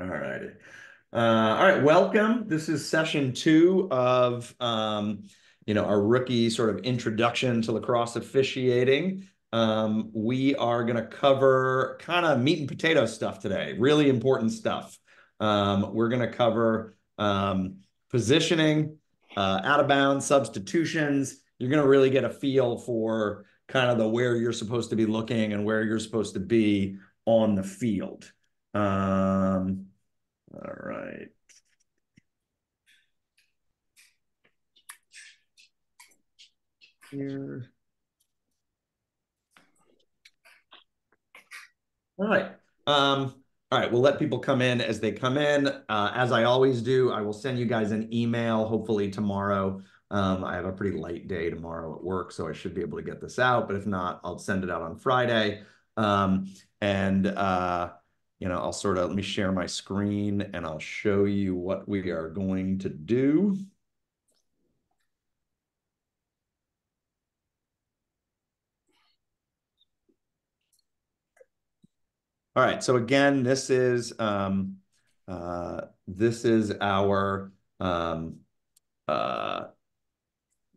All righty. Uh, all right, welcome. This is session two of um, you know our rookie sort of introduction to lacrosse officiating. Um, we are going to cover kind of meat and potato stuff today. Really important stuff. Um, we're going to cover um, positioning, uh, out of bounds, substitutions. You're going to really get a feel for kind of the where you're supposed to be looking and where you're supposed to be on the field. Um, all right. Here. All right. Um, all right, we'll let people come in as they come in. Uh, as I always do, I will send you guys an email hopefully tomorrow. Um, I have a pretty light day tomorrow at work, so I should be able to get this out. But if not, I'll send it out on Friday. Um, and uh, you know, I'll sort of let me share my screen and I'll show you what we are going to do. All right, so again, this is um, uh, this is our um, uh,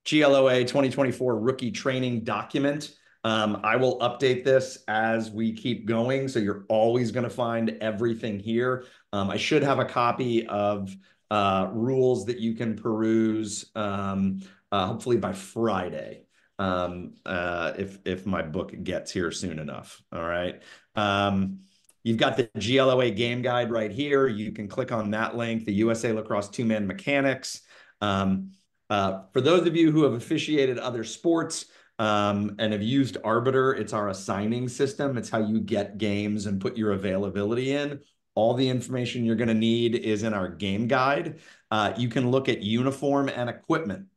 GLOA 2024 rookie training document. Um, I will update this as we keep going, so you're always going to find everything here. Um, I should have a copy of uh, rules that you can peruse, um, uh, hopefully by Friday, um, uh, if if my book gets here soon enough. All right. Um, you've got the GLOA game guide right here. You can click on that link. The USA Lacrosse two man mechanics. Um, uh, for those of you who have officiated other sports um, and have used Arbiter. It's our assigning system. It's how you get games and put your availability in. All the information you're going to need is in our game guide. Uh, you can look at uniform and equipment.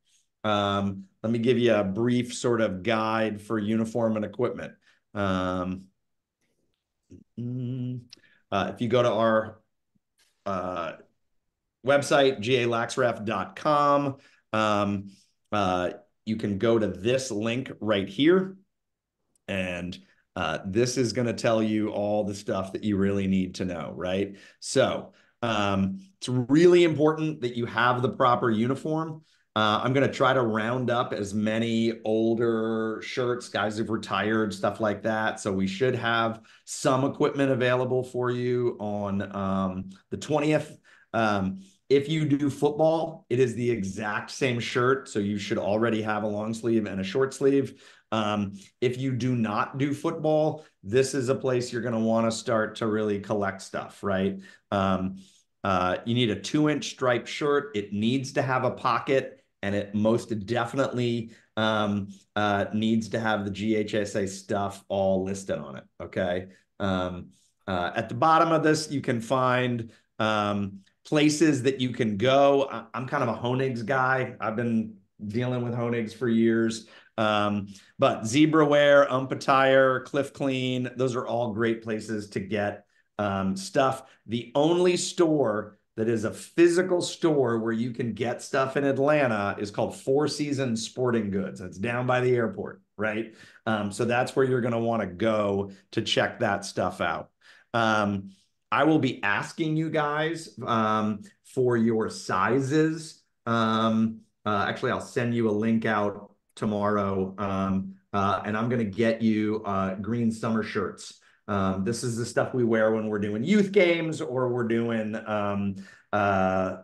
Um, let me give you a brief sort of guide for uniform and equipment. Um, mm, uh, if you go to our uh, website, galaxref.com, um, uh, you can go to this link right here. And uh, this is going to tell you all the stuff that you really need to know, right? So um, it's really important that you have the proper uniform. Uh, I'm going to try to round up as many older shirts, guys who've retired, stuff like that. So we should have some equipment available for you on um, the 20th. Um, if you do football, it is the exact same shirt. So you should already have a long sleeve and a short sleeve. Um, if you do not do football, this is a place you're going to want to start to really collect stuff, right? Um, uh, you need a two inch striped shirt. It needs to have a pocket and it most definitely um, uh, needs to have the GHSA stuff all listed on it. Okay. Um, uh, at the bottom of this, you can find um, places that you can go. I'm kind of a Honigs guy. I've been dealing with Honigs for years. Um, but Zebraware, Ump Attire, Cliff Keen, those are all great places to get um, stuff. The only store that is a physical store where you can get stuff in Atlanta is called Four Seasons Sporting Goods. It's down by the airport, right? Um, so that's where you're going to want to go to check that stuff out. Um, I will be asking you guys um, for your sizes. Um, uh, actually, I'll send you a link out tomorrow, um, uh, and I'm going to get you uh, green summer shirts. Um, this is the stuff we wear when we're doing youth games or we're doing um, uh,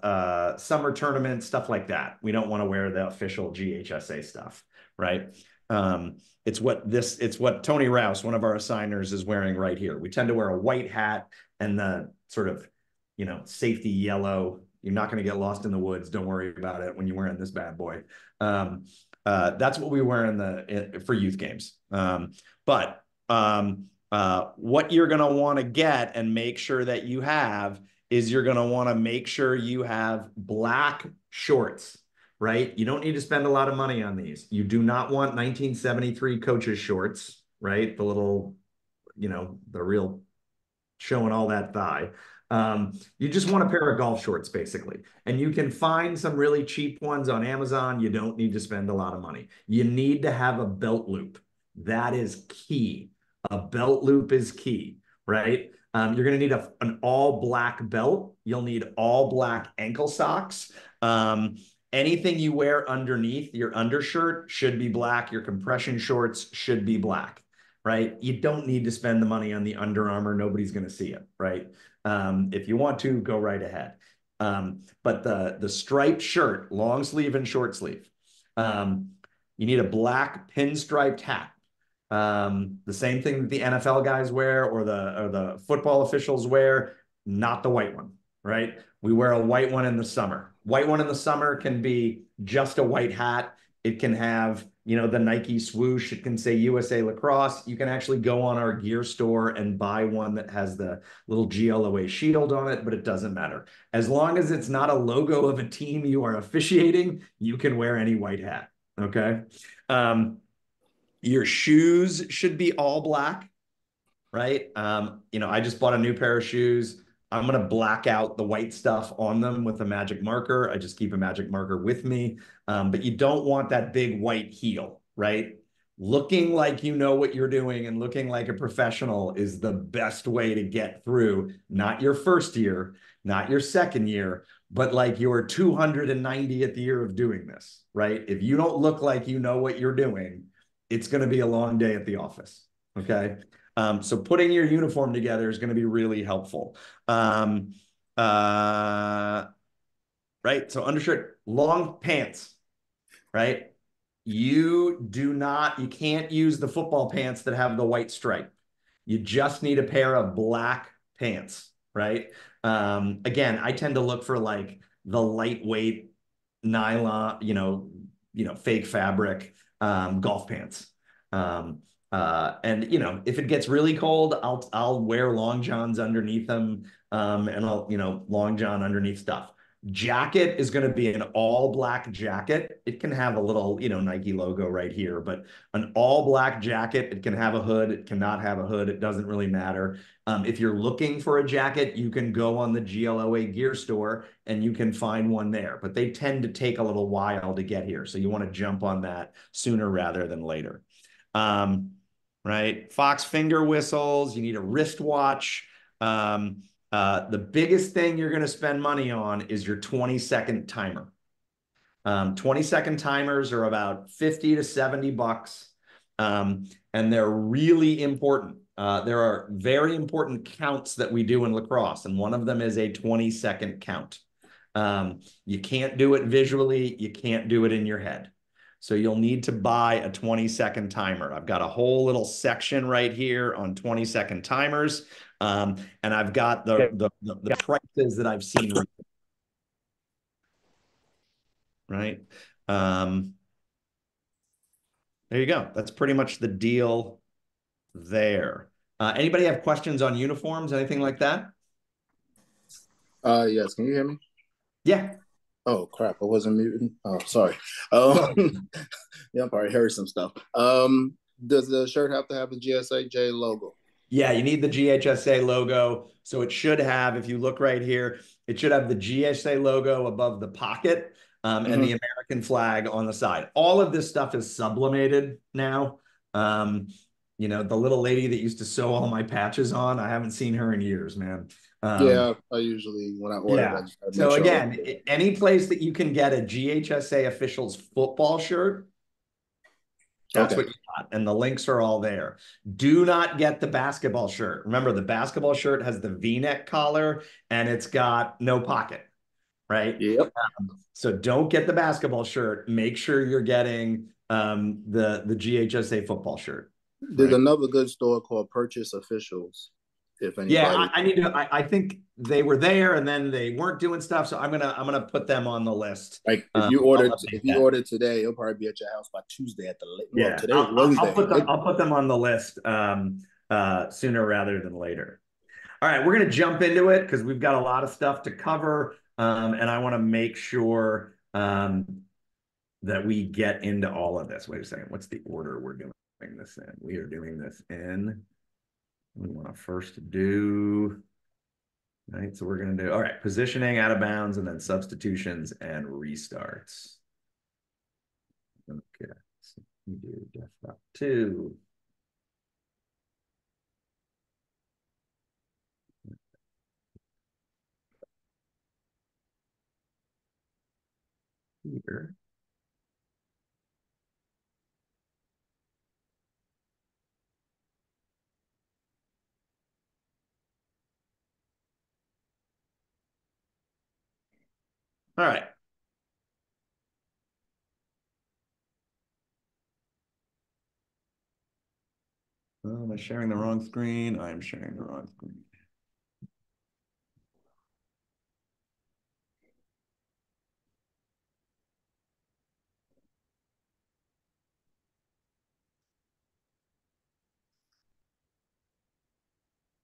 uh, summer tournaments, stuff like that. We don't want to wear the official GHSA stuff, right? Um, it's what this, it's what Tony Rouse, one of our assigners, is wearing right here. We tend to wear a white hat and the sort of, you know, safety yellow. You're not going to get lost in the woods. Don't worry about it when you're wearing this bad boy. Um, uh, that's what we wear in the in, for youth games. Um, but um, uh, what you're going to want to get and make sure that you have is you're going to want to make sure you have black shorts, right? You don't need to spend a lot of money on these. You do not want 1973 coaches shorts, right? The little, you know, the real showing all that thigh. Um, you just want a pair of golf shorts, basically. And you can find some really cheap ones on Amazon. You don't need to spend a lot of money. You need to have a belt loop. That is key. A belt loop is key, right? Um, you're going to need a, an all black belt. You'll need all black ankle socks. Um, anything you wear underneath your undershirt should be black. Your compression shorts should be black, right? You don't need to spend the money on the Under Armour. Nobody's going to see it, right? Um, if you want to, go right ahead. Um, but the the striped shirt, long sleeve and short sleeve, um, you need a black pinstriped hat. Um, the same thing that the NFL guys wear or the or the football officials wear, not the white one, right? We wear a white one in the summer. White one in the summer can be just a white hat. It can have, you know, the Nike swoosh. It can say USA Lacrosse. You can actually go on our gear store and buy one that has the little GLOA shield on it, but it doesn't matter. As long as it's not a logo of a team you are officiating, you can wear any white hat. Okay. Um, your shoes should be all black, right? Um, you know, I just bought a new pair of shoes. I'm going to black out the white stuff on them with a magic marker. I just keep a magic marker with me. Um, but you don't want that big white heel, right? Looking like you know what you're doing and looking like a professional is the best way to get through, not your first year, not your second year, but like your 290th year of doing this, right? If you don't look like you know what you're doing, it's going to be a long day at the office. Okay. Um, so putting your uniform together is going to be really helpful. Um, uh, right. So undershirt, long pants, right? You do not, you can't use the football pants that have the white stripe. You just need a pair of black pants, right? Um, again, I tend to look for like the lightweight nylon, you know, you know, fake fabric um, golf pants. Um, uh, and you know, if it gets really cold, I'll I'll wear long johns underneath them, um, and I'll you know long john underneath stuff. Jacket is going to be an all black jacket. It can have a little, you know, Nike logo right here, but an all black jacket. It can have a hood. It cannot have a hood. It doesn't really matter. Um, if you're looking for a jacket, you can go on the GLOA gear store and you can find one there, but they tend to take a little while to get here. So you want to jump on that sooner rather than later. Um, right? Fox finger whistles. You need a wristwatch. Um, uh, the biggest thing you're going to spend money on is your 20 second timer. Um, 20 second timers are about 50 to 70 bucks. Um, and they're really important. Uh, there are very important counts that we do in lacrosse, and one of them is a 20 second count. Um, you can't do it visually, you can't do it in your head. So you'll need to buy a 20 second timer. I've got a whole little section right here on 20 second timers. Um, and I've got the, the, the, the prices that I've seen. Right. Um, there you go. That's pretty much the deal there. Uh, anybody have questions on uniforms, anything like that? Uh, yes. Can you hear me? Yeah. Oh crap! I wasn't muting. Oh, sorry. Um, yeah, I probably heard some stuff. Um, does the shirt have to have the GSAJ logo? Yeah, you need the GHSA logo. So it should have, if you look right here, it should have the GSA logo above the pocket um, mm-hmm. and the American flag on the side. All of this stuff is sublimated now. Um, you know, the little lady that used to sew all my patches on, I haven't seen her in years, man. Um, yeah, I usually when I order. Yeah. I so sure again, any place that you can get a GHSA officials football shirt, that's okay. what you got, and the links are all there. Do not get the basketball shirt. Remember, the basketball shirt has the V-neck collar and it's got no pocket, right? Yep. Um, so don't get the basketball shirt. Make sure you're getting um, the the GHSA football shirt. There's right? another good store called Purchase Officials if anybody. Yeah, I, I need to. I, I, think they were there and then they weren't doing stuff, so I'm gonna I'm gonna put them on the list. Like if you um, ordered if you ordered today, it'll probably be at your house by Tuesday at the late. Yeah, well, today I'll, Wednesday. I'll put them. I'll put them on the list um, uh, sooner rather than later. All right, we're gonna jump into it because we've got a lot of stuff to cover, um, and I want to make sure um, that we get into all of this. Wait a second. What's the order we're doing this in? We are doing this in we want to first do, right? So we're going to do, all right, positioning out of bounds and then substitutions and restarts. Okay, so we do def dot two. Here. All right. Oh, am I sharing the wrong screen? I'm sharing the wrong screen.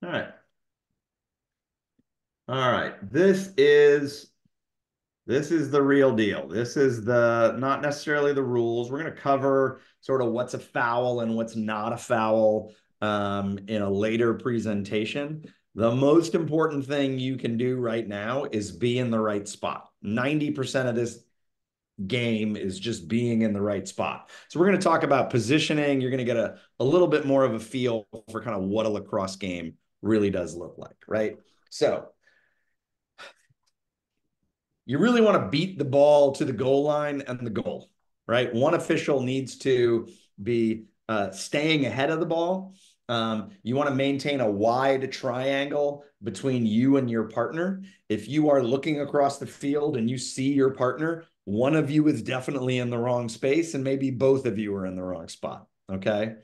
All right. All right. This is this is the real deal. This is the not necessarily the rules. We're going to cover sort of what's a foul and what's not a foul um, in a later presentation. The most important thing you can do right now is be in the right spot. 90% of this game is just being in the right spot. So we're going to talk about positioning. You're going to get a, a little bit more of a feel for kind of what a lacrosse game really does look like, right? So you really want to beat the ball to the goal line and the goal, right? One official needs to be uh, staying ahead of the ball. Um, you want to maintain a wide triangle between you and your partner. If you are looking across the field and you see your partner, one of you is definitely in the wrong space, and maybe both of you are in the wrong spot. Okay.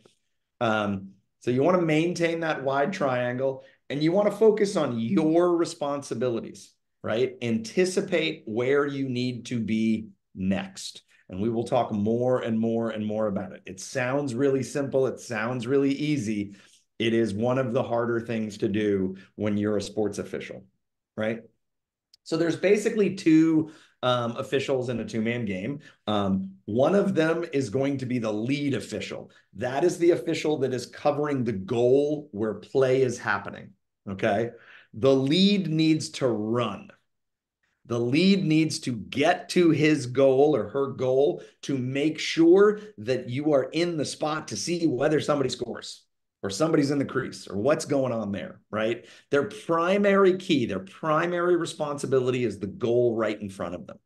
Um, so you want to maintain that wide triangle and you want to focus on your responsibilities, right? Anticipate where you need to be next. And we will talk more and more and more about it. It sounds really simple. It sounds really easy. It is one of the harder things to do when you're a sports official, right? So there's basically two um, officials in a two man game. Um, one of them is going to be the lead official. That is the official that is covering the goal where play is happening. Okay. The lead needs to run. The lead needs to get to his goal or her goal to make sure that you are in the spot to see whether somebody scores or somebody's in the crease or what's going on there, right? Their primary key, their primary responsibility is the goal right in front of them.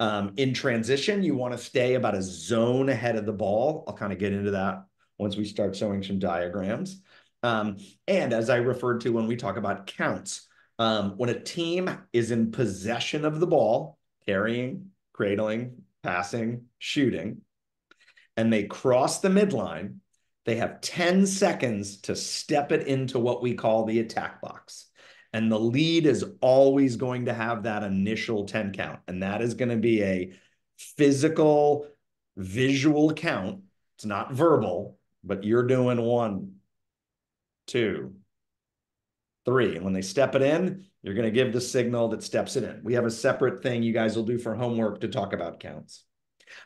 Um, in transition, you want to stay about a zone ahead of the ball. I'll kind of get into that once we start showing some diagrams. Um, and as I referred to when we talk about counts, um, when a team is in possession of the ball, carrying, cradling, passing, shooting, and they cross the midline, they have 10 seconds to step it into what we call the attack box. And the lead is always going to have that initial 10 count. And that is going to be a physical, visual count. It's not verbal, but you're doing one, two, three. And when they step it in, you're going to give the signal that steps it in. We have a separate thing you guys will do for homework to talk about counts.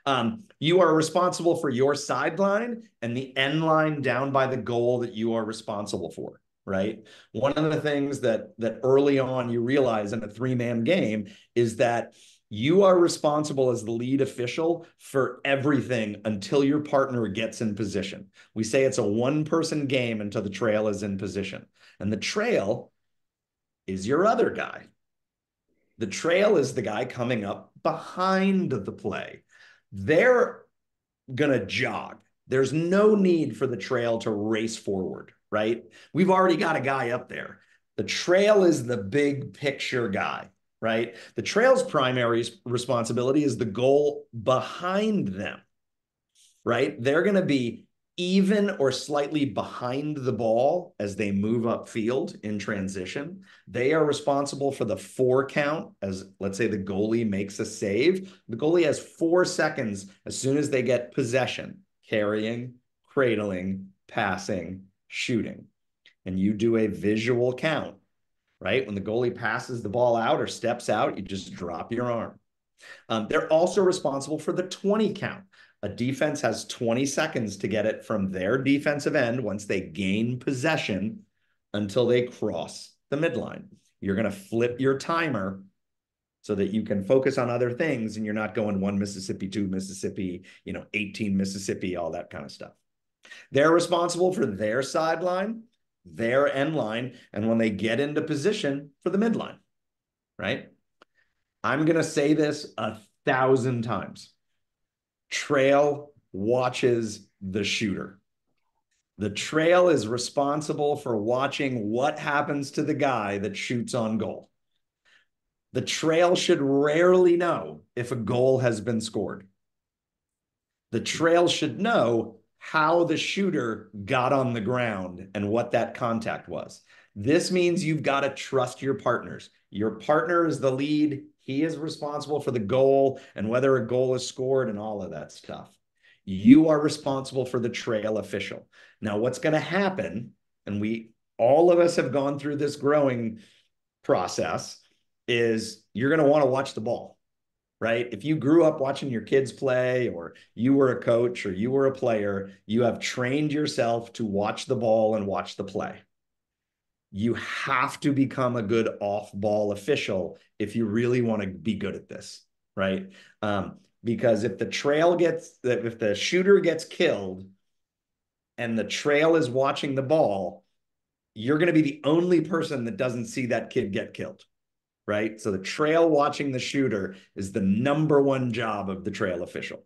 Um, you are responsible for your sideline and the end line down by the goal that you are responsible for. Right. One of the things that that early on you realize in a three man game is that you are responsible as the lead official for everything until your partner gets in position. We say it's a one person game until the trail is in position. And the trail is your other guy. The trail is the guy coming up behind the play they're going to jog. There's no need for the trail to race forward, right? We've already got a guy up there. The trail is the big picture guy, right? The trail's primary responsibility is the goal behind them, right? They're going to be even or slightly behind the ball as they move upfield in transition. They are responsible for the four count as let's say the goalie makes a save. The goalie has four seconds as soon as they get possession, carrying, cradling, passing, shooting. And you do a visual count, right? When the goalie passes the ball out or steps out, you just drop your arm. Um, they're also responsible for the 20 count. A defense has 20 seconds to get it from their defensive end once they gain possession until they cross the midline. You're going to flip your timer so that you can focus on other things and you're not going one Mississippi, two Mississippi, you know, 18 Mississippi, all that kind of stuff. They're responsible for their sideline, their end line, and when they get into position for the midline, right? I'm going to say this a thousand times. Trail watches the shooter. The trail is responsible for watching what happens to the guy that shoots on goal. The trail should rarely know if a goal has been scored. The trail should know how the shooter got on the ground and what that contact was. This means you've got to trust your partners. Your partner is the lead. He is responsible for the goal and whether a goal is scored and all of that stuff. You are responsible for the trail official. Now, what's going to happen, and we all of us have gone through this growing process, is you're going to want to watch the ball, right? If you grew up watching your kids play, or you were a coach, or you were a player, you have trained yourself to watch the ball and watch the play. You have to become a good off ball official if you really want to be good at this, right? Um, because if the trail gets if the shooter gets killed and the trail is watching the ball you're going to be the only person that doesn't see that kid get killed right? So the trail watching the shooter is the number one job of the trail official.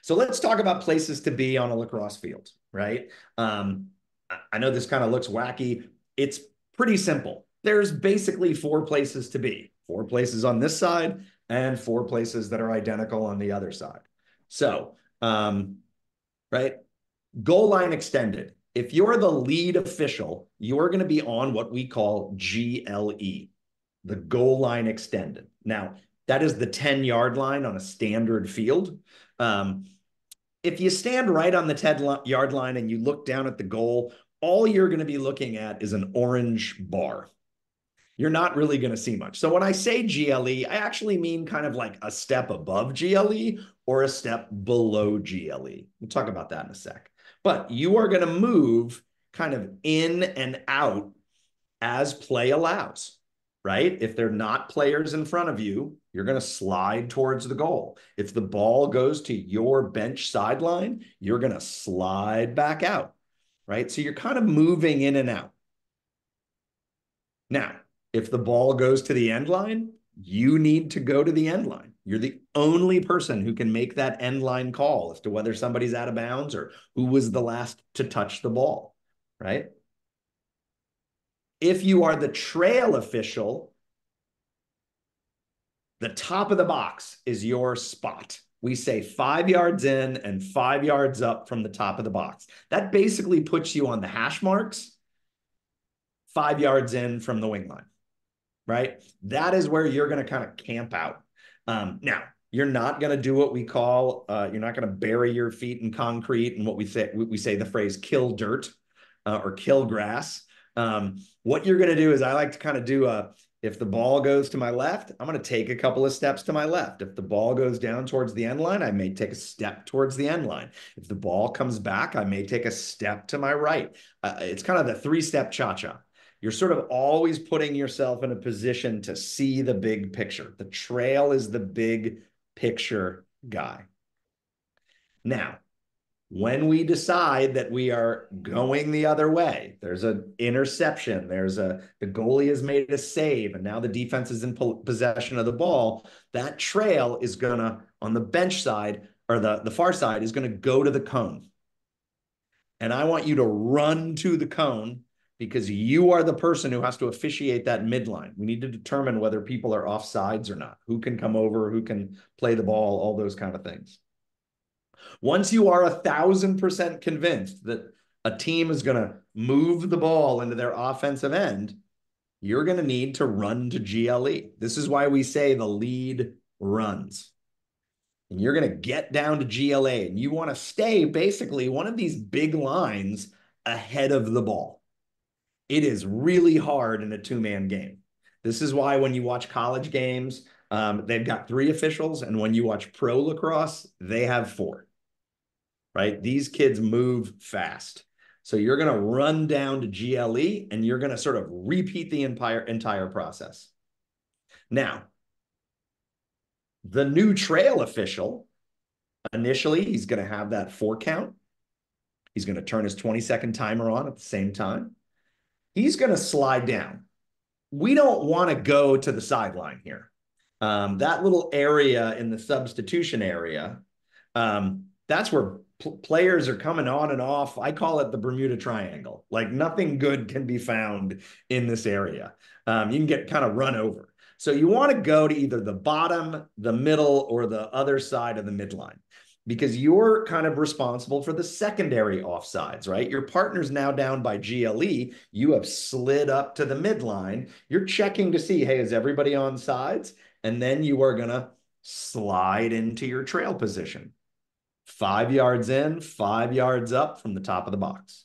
So let's talk about places to be on a lacrosse field right? Um, i know this kind of looks wacky it's pretty simple there's basically four places to be four places on this side and four places that are identical on the other side. So, um, right, goal line extended. If you're the lead official, you're going to be on what we call GLE, the goal line extended. Now, that is the 10 yard line on a standard field. Um, if you stand right on the 10 yard line and you look down at the goal, all you're going to be looking at is an orange bar you're not really going to see much. So when I say GLE, I actually mean kind of like a step above GLE or a step below GLE. We'll talk about that in a sec. But you are going to move kind of in and out as play allows, right? If they're not players in front of you, you're going to slide towards the goal. If the ball goes to your bench sideline, you're going to slide back out, right? So you're kind of moving in and out. Now, if the ball goes to the end line, you need to go to the end line. You're the only person who can make that end line call as to whether somebody's out of bounds or who was the last to touch the ball, right? If you are the trail official, the top of the box is your spot. We say five yards in and five yards up from the top of the box. That basically puts you on the hash marks, five yards in from the wing line right? That is where you're going to kind of camp out. Um, now, you're not going to do what we call uh, you're not going to bury your feet in concrete and what we say we say the phrase kill dirt uh, or kill grass. Um, what you're going to do is I like to kind of do a if the ball goes to my left, I'm going to take a couple of steps to my left. If the ball goes down towards the end line, I may take a step towards the end line. If the ball comes back, I may take a step to my right. Uh, it's kind of the three step cha cha you're sort of always putting yourself in a position to see the big picture. The trail is the big picture guy. Now, when we decide that we are going the other way, there's an interception, there's a the goalie has made a save, and now the defense is in possession of the ball. That trail is gonna on the bench side or the, the far side is gonna go to the cone. And I want you to run to the cone because you are the person who has to officiate that midline. We need to determine whether people are off sides or not, who can come over, who can play the ball, all those kind of things. Once you are a thousand percent convinced that a team is going to move the ball into their offensive end, you're going to need to run to GLE. This is why we say the lead runs. And you're going to get down to GLE and you want to stay basically one of these big lines ahead of the ball it is really hard in a two man game. This is why when you watch college games, um, they've got three officials, and when you watch pro lacrosse, they have four. Right? These kids move fast. So you're going to run down to GLE and you're going to sort of repeat the entire entire process. Now, the new trail official, initially, he's going to have that four count. He's going to turn his 20 second timer on at the same time he's going to slide down. We don't want to go to the sideline here. Um, that little area in the substitution area, um, that's where pl- players are coming on and off. I call it the Bermuda Triangle. Like nothing good can be found in this area. Um, you can get kind of run over. So you want to go to either the bottom, the middle, or the other side of the midline because you're kind of responsible for the secondary offsides, right? Your partner's now down by GLE. You have slid up to the midline. You're checking to see, hey, is everybody on sides? And then you are going to slide into your trail position. Five yards in, five yards up from the top of the box,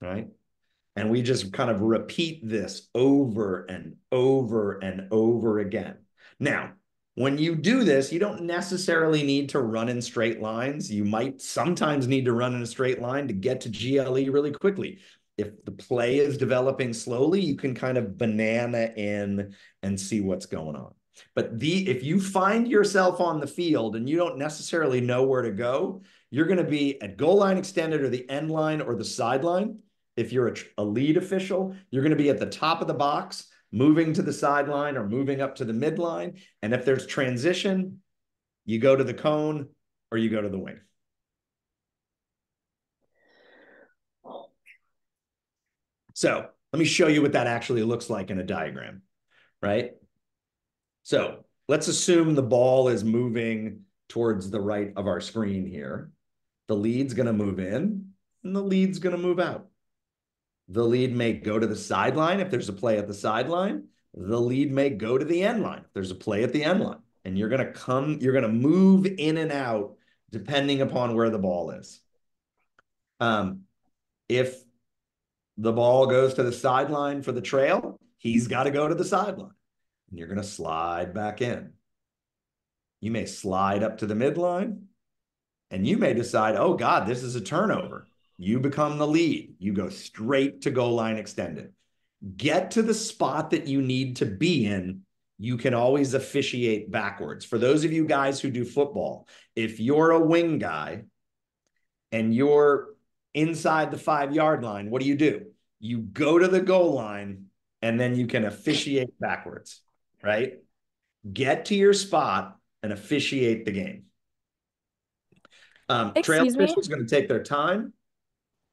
right? And we just kind of repeat this over and over and over again. Now, when you do this, you don't necessarily need to run in straight lines. You might sometimes need to run in a straight line to get to GLE really quickly. If the play is developing slowly, you can kind of banana in and see what's going on. But the if you find yourself on the field and you don't necessarily know where to go, you're going to be at goal line extended or the end line or the sideline. If you're a, a lead official, you're going to be at the top of the box moving to the sideline or moving up to the midline. And if there's transition, you go to the cone or you go to the wing. So let me show you what that actually looks like in a diagram, right? So let's assume the ball is moving towards the right of our screen here. The lead's going to move in and the lead's going to move out. The lead may go to the sideline if there's a play at the sideline. The lead may go to the end line if there's a play at the end line. And you're going to come, you're going to move in and out depending upon where the ball is. Um, if the ball goes to the sideline for the trail, he's got to go to the sideline. And you're going to slide back in. You may slide up to the midline and you may decide, oh God, this is a turnover. You become the lead. You go straight to goal line extended. Get to the spot that you need to be in. You can always officiate backwards. For those of you guys who do football, if you're a wing guy and you're inside the five yard line, what do you do? You go to the goal line and then you can officiate backwards, right? Get to your spot and officiate the game. Um, trail officials going to take their time.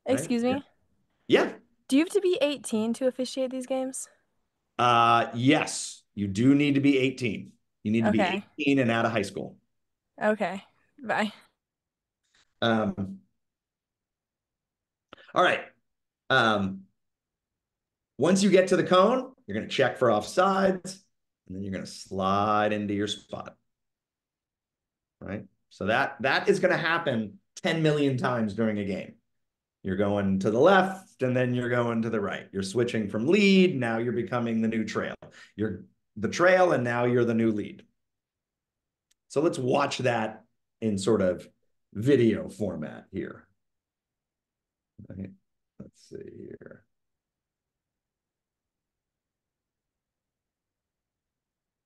Excuse right? me? Yeah. yeah. Do you have to be 18 to officiate these games? Uh yes, you do need to be 18. You need to okay. be 18 and out of high school. Okay. Bye. Um All right. Um once you get to the cone, you're going to check for offsides and then you're going to slide into your spot. Right? So that that is going to happen 10 million times during a game. You're going to the left and then you're going to the right. You're switching from lead. Now you're becoming the new trail. You're the trail and now you're the new lead. So let's watch that in sort of video format here. Right. Let's see here.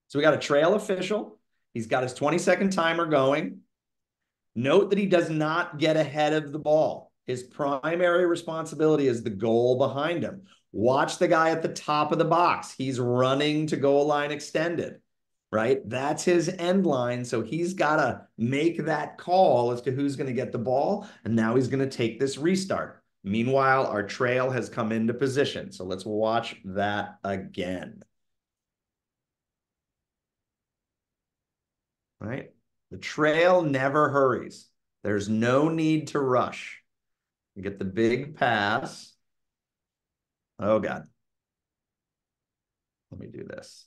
So we got a trail official. He's got his 20 second timer going. Note that he does not get ahead of the ball. His primary responsibility is the goal behind him. Watch the guy at the top of the box. He's running to goal line extended, right? That's his end line. So he's got to make that call as to who's going to get the ball. And now he's going to take this restart. Meanwhile, our trail has come into position. So let's watch that again. Right? The trail never hurries. There's no need to rush. You get the big pass. Oh, God. Let me do this.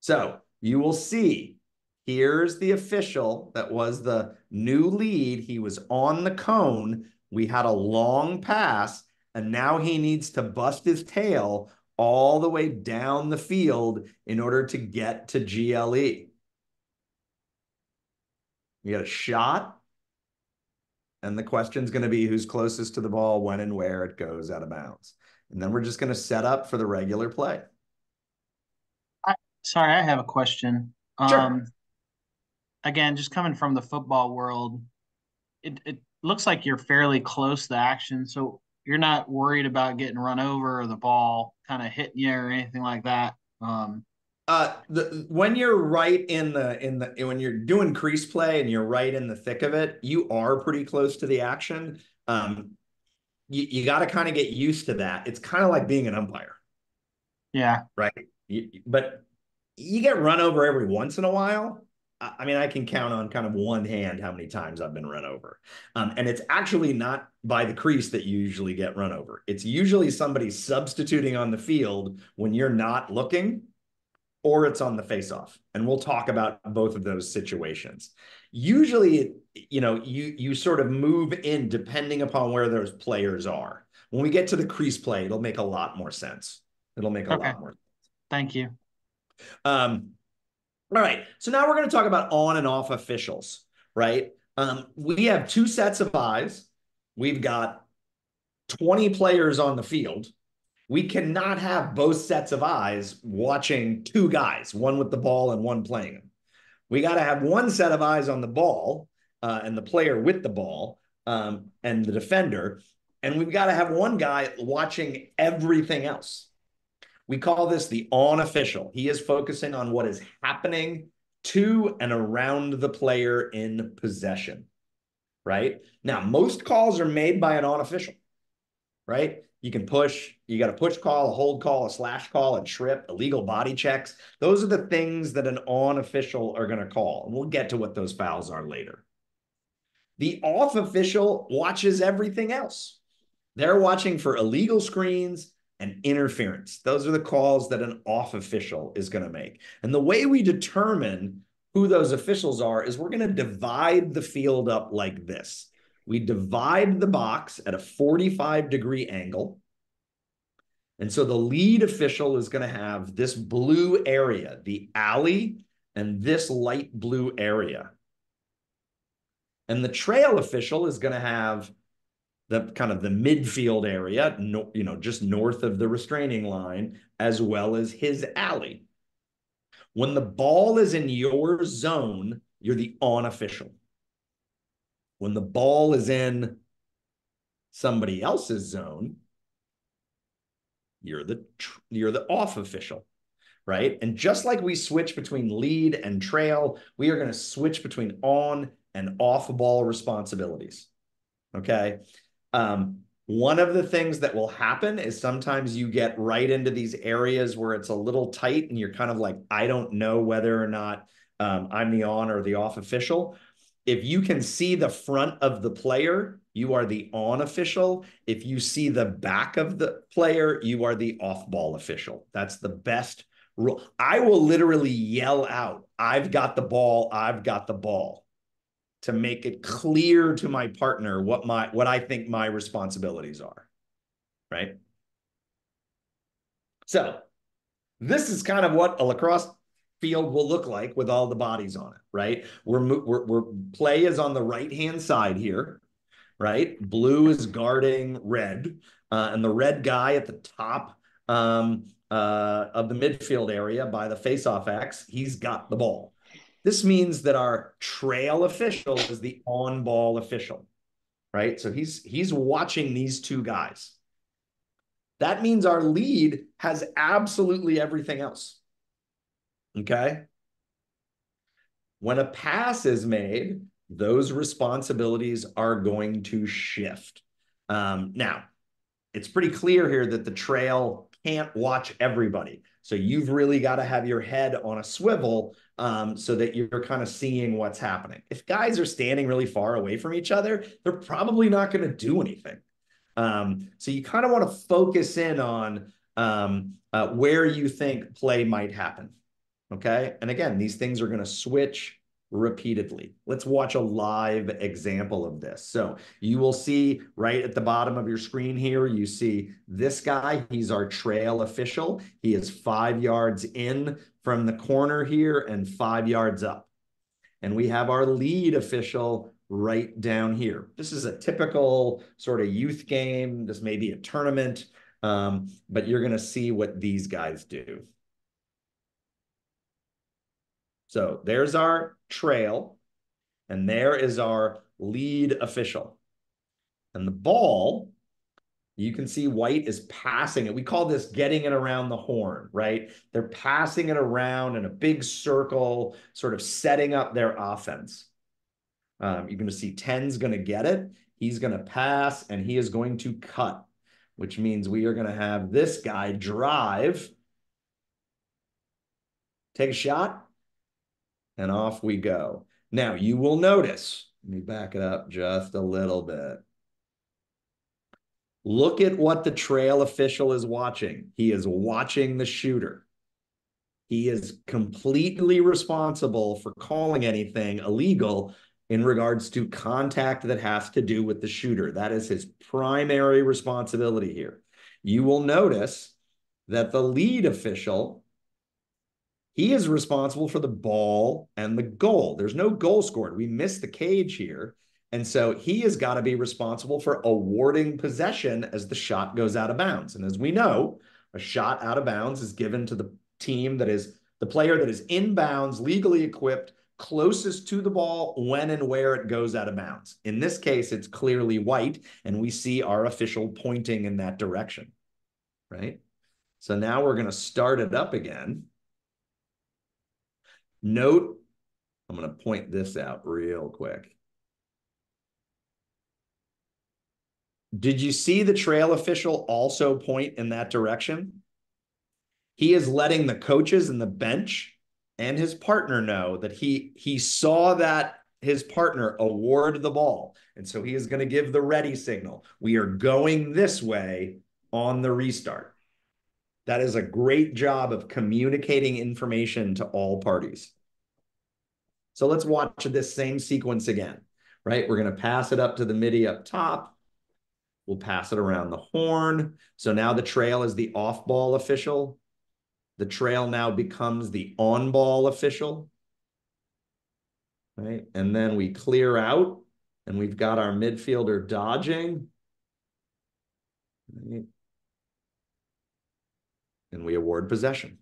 So you will see here's the official that was the new lead. He was on the cone. We had a long pass, and now he needs to bust his tail all the way down the field in order to get to GLE. You got a shot. And the question's going to be who's closest to the ball, when and where it goes out of bounds. And then we're just going to set up for the regular play. I, sorry, I have a question. Sure. Um, again, just coming from the football world, it, it looks like you're fairly close to action. So you're not worried about getting run over or the ball kind of hitting you or anything like that. Um, uh, the when you're right in the in the when you're doing crease play and you're right in the thick of it, you are pretty close to the action. Um, you, you got to kind of get used to that. It's kind of like being an umpire. Yeah. Right. You, but you get run over every once in a while. I mean, I can count on kind of one hand how many times I've been run over. Um, and it's actually not by the crease that you usually get run over. It's usually somebody substituting on the field when you're not looking, or it's on the face off. And we'll talk about both of those situations. Usually, you know, you you sort of move in depending upon where those players are. When we get to the crease play, it'll make a lot more sense. It'll make a okay. lot more. Sense. Thank you. Um, all right. So now we're going to talk about on and off officials, right? Um, we have two sets of eyes. We've got 20 players on the field. We cannot have both sets of eyes watching two guys, one with the ball and one playing him. We got to have one set of eyes on the ball uh, and the player with the ball um, and the defender. And we've got to have one guy watching everything else. We call this the on official. He is focusing on what is happening to and around the player in possession. Right now, most calls are made by an on official. Right, you can push. You got a push call, a hold call, a slash call, a trip, illegal body checks. Those are the things that an on official are going to call, and we'll get to what those fouls are later. The off official watches everything else. They're watching for illegal screens, and interference. Those are the calls that an off official is going to make. And the way we determine who those officials are is we're going to divide the field up like this. We divide the box at a 45 degree angle. And so the lead official is going to have this blue area, the alley, and this light blue area. And the trail official is going to have the kind of the midfield area, no, you know, just north of the restraining line, as well as his alley. When the ball is in your zone, you're the on official. When the ball is in somebody else's zone, you're the you're the off official, right? And just like we switch between lead and trail, we are going to switch between on and off ball responsibilities. Okay? Um, one of the things that will happen is sometimes you get right into these areas where it's a little tight and you're kind of like, I don't know whether or not um, I'm the on or the off official. If you can see the front of the player, you are the on official. If you see the back of the player, you are the off ball official. That's the best rule. I will literally yell out, I've got the ball, I've got the ball to make it clear to my partner what my what I think my responsibilities are. Right? So, this is kind of what a lacrosse field will look like with all the bodies on it, right? We're we're, we're play is on the right-hand side here, right? Blue is guarding red, uh, and the red guy at the top um, uh, of the midfield area by the face-off X, he's got the ball. This means that our trail official is the on-ball official, right? So he's he's watching these two guys. That means our lead has absolutely everything else. Okay? When a pass is made, those responsibilities are going to shift. Um, now, it's pretty clear here that the trail can't watch everybody. So you've really got to have your head on a swivel um, so that you're kind of seeing what's happening. If guys are standing really far away from each other, they're probably not going to do anything. Um, so you kind of want to focus in on um, uh, where you think play might happen. Okay. And again, these things are going to switch repeatedly. Let's watch a live example of this. So you will see right at the bottom of your screen here, you see this guy. He's our trail official. He is five yards in from the corner here and five yards up. And we have our lead official right down here. This is a typical sort of youth game. This may be a tournament, um, but you're going to see what these guys do. So there's our trail, and there is our lead official. And the ball You can see white is passing it. We call this getting it around the horn, right? They're passing it around in a big circle, sort of setting up their offense. Um, you're going to see 10's going to get it. He's going to pass and he is going to cut, which means we are going to have this guy drive, take a shot, and off we go. Now, you will notice, let me back it up just a little bit. Look at what the trail official is watching. He is watching the shooter. He is completely responsible for calling anything illegal in regards to contact that has to do with the shooter. That is his primary responsibility here. You will notice that the lead official, he is responsible for the ball and the goal. There's no goal scored. We missed the cage here. And so he has got to be responsible for awarding possession as the shot goes out of bounds. And as we know, a shot out of bounds is given to the team that is the player that is in bounds, legally equipped, closest to the ball when and where it goes out of bounds. In this case, it's clearly white, and we see our official pointing in that direction, right? So now we're going to start it up again. Note, I'm going to point this out real quick. Did you see the trail official also point in that direction? He is letting the coaches and the bench and his partner know that he he saw that his partner award the ball. And so he is going to give the ready signal. We are going this way on the restart. That is a great job of communicating information to all parties. So let's watch this same sequence again, right? We're going to pass it up to the middie up top. We'll pass it around the horn. So now the trail is the off ball official. The trail now becomes the on ball official. Right. And then we clear out and we've got our midfielder dodging. Right. And we award possession.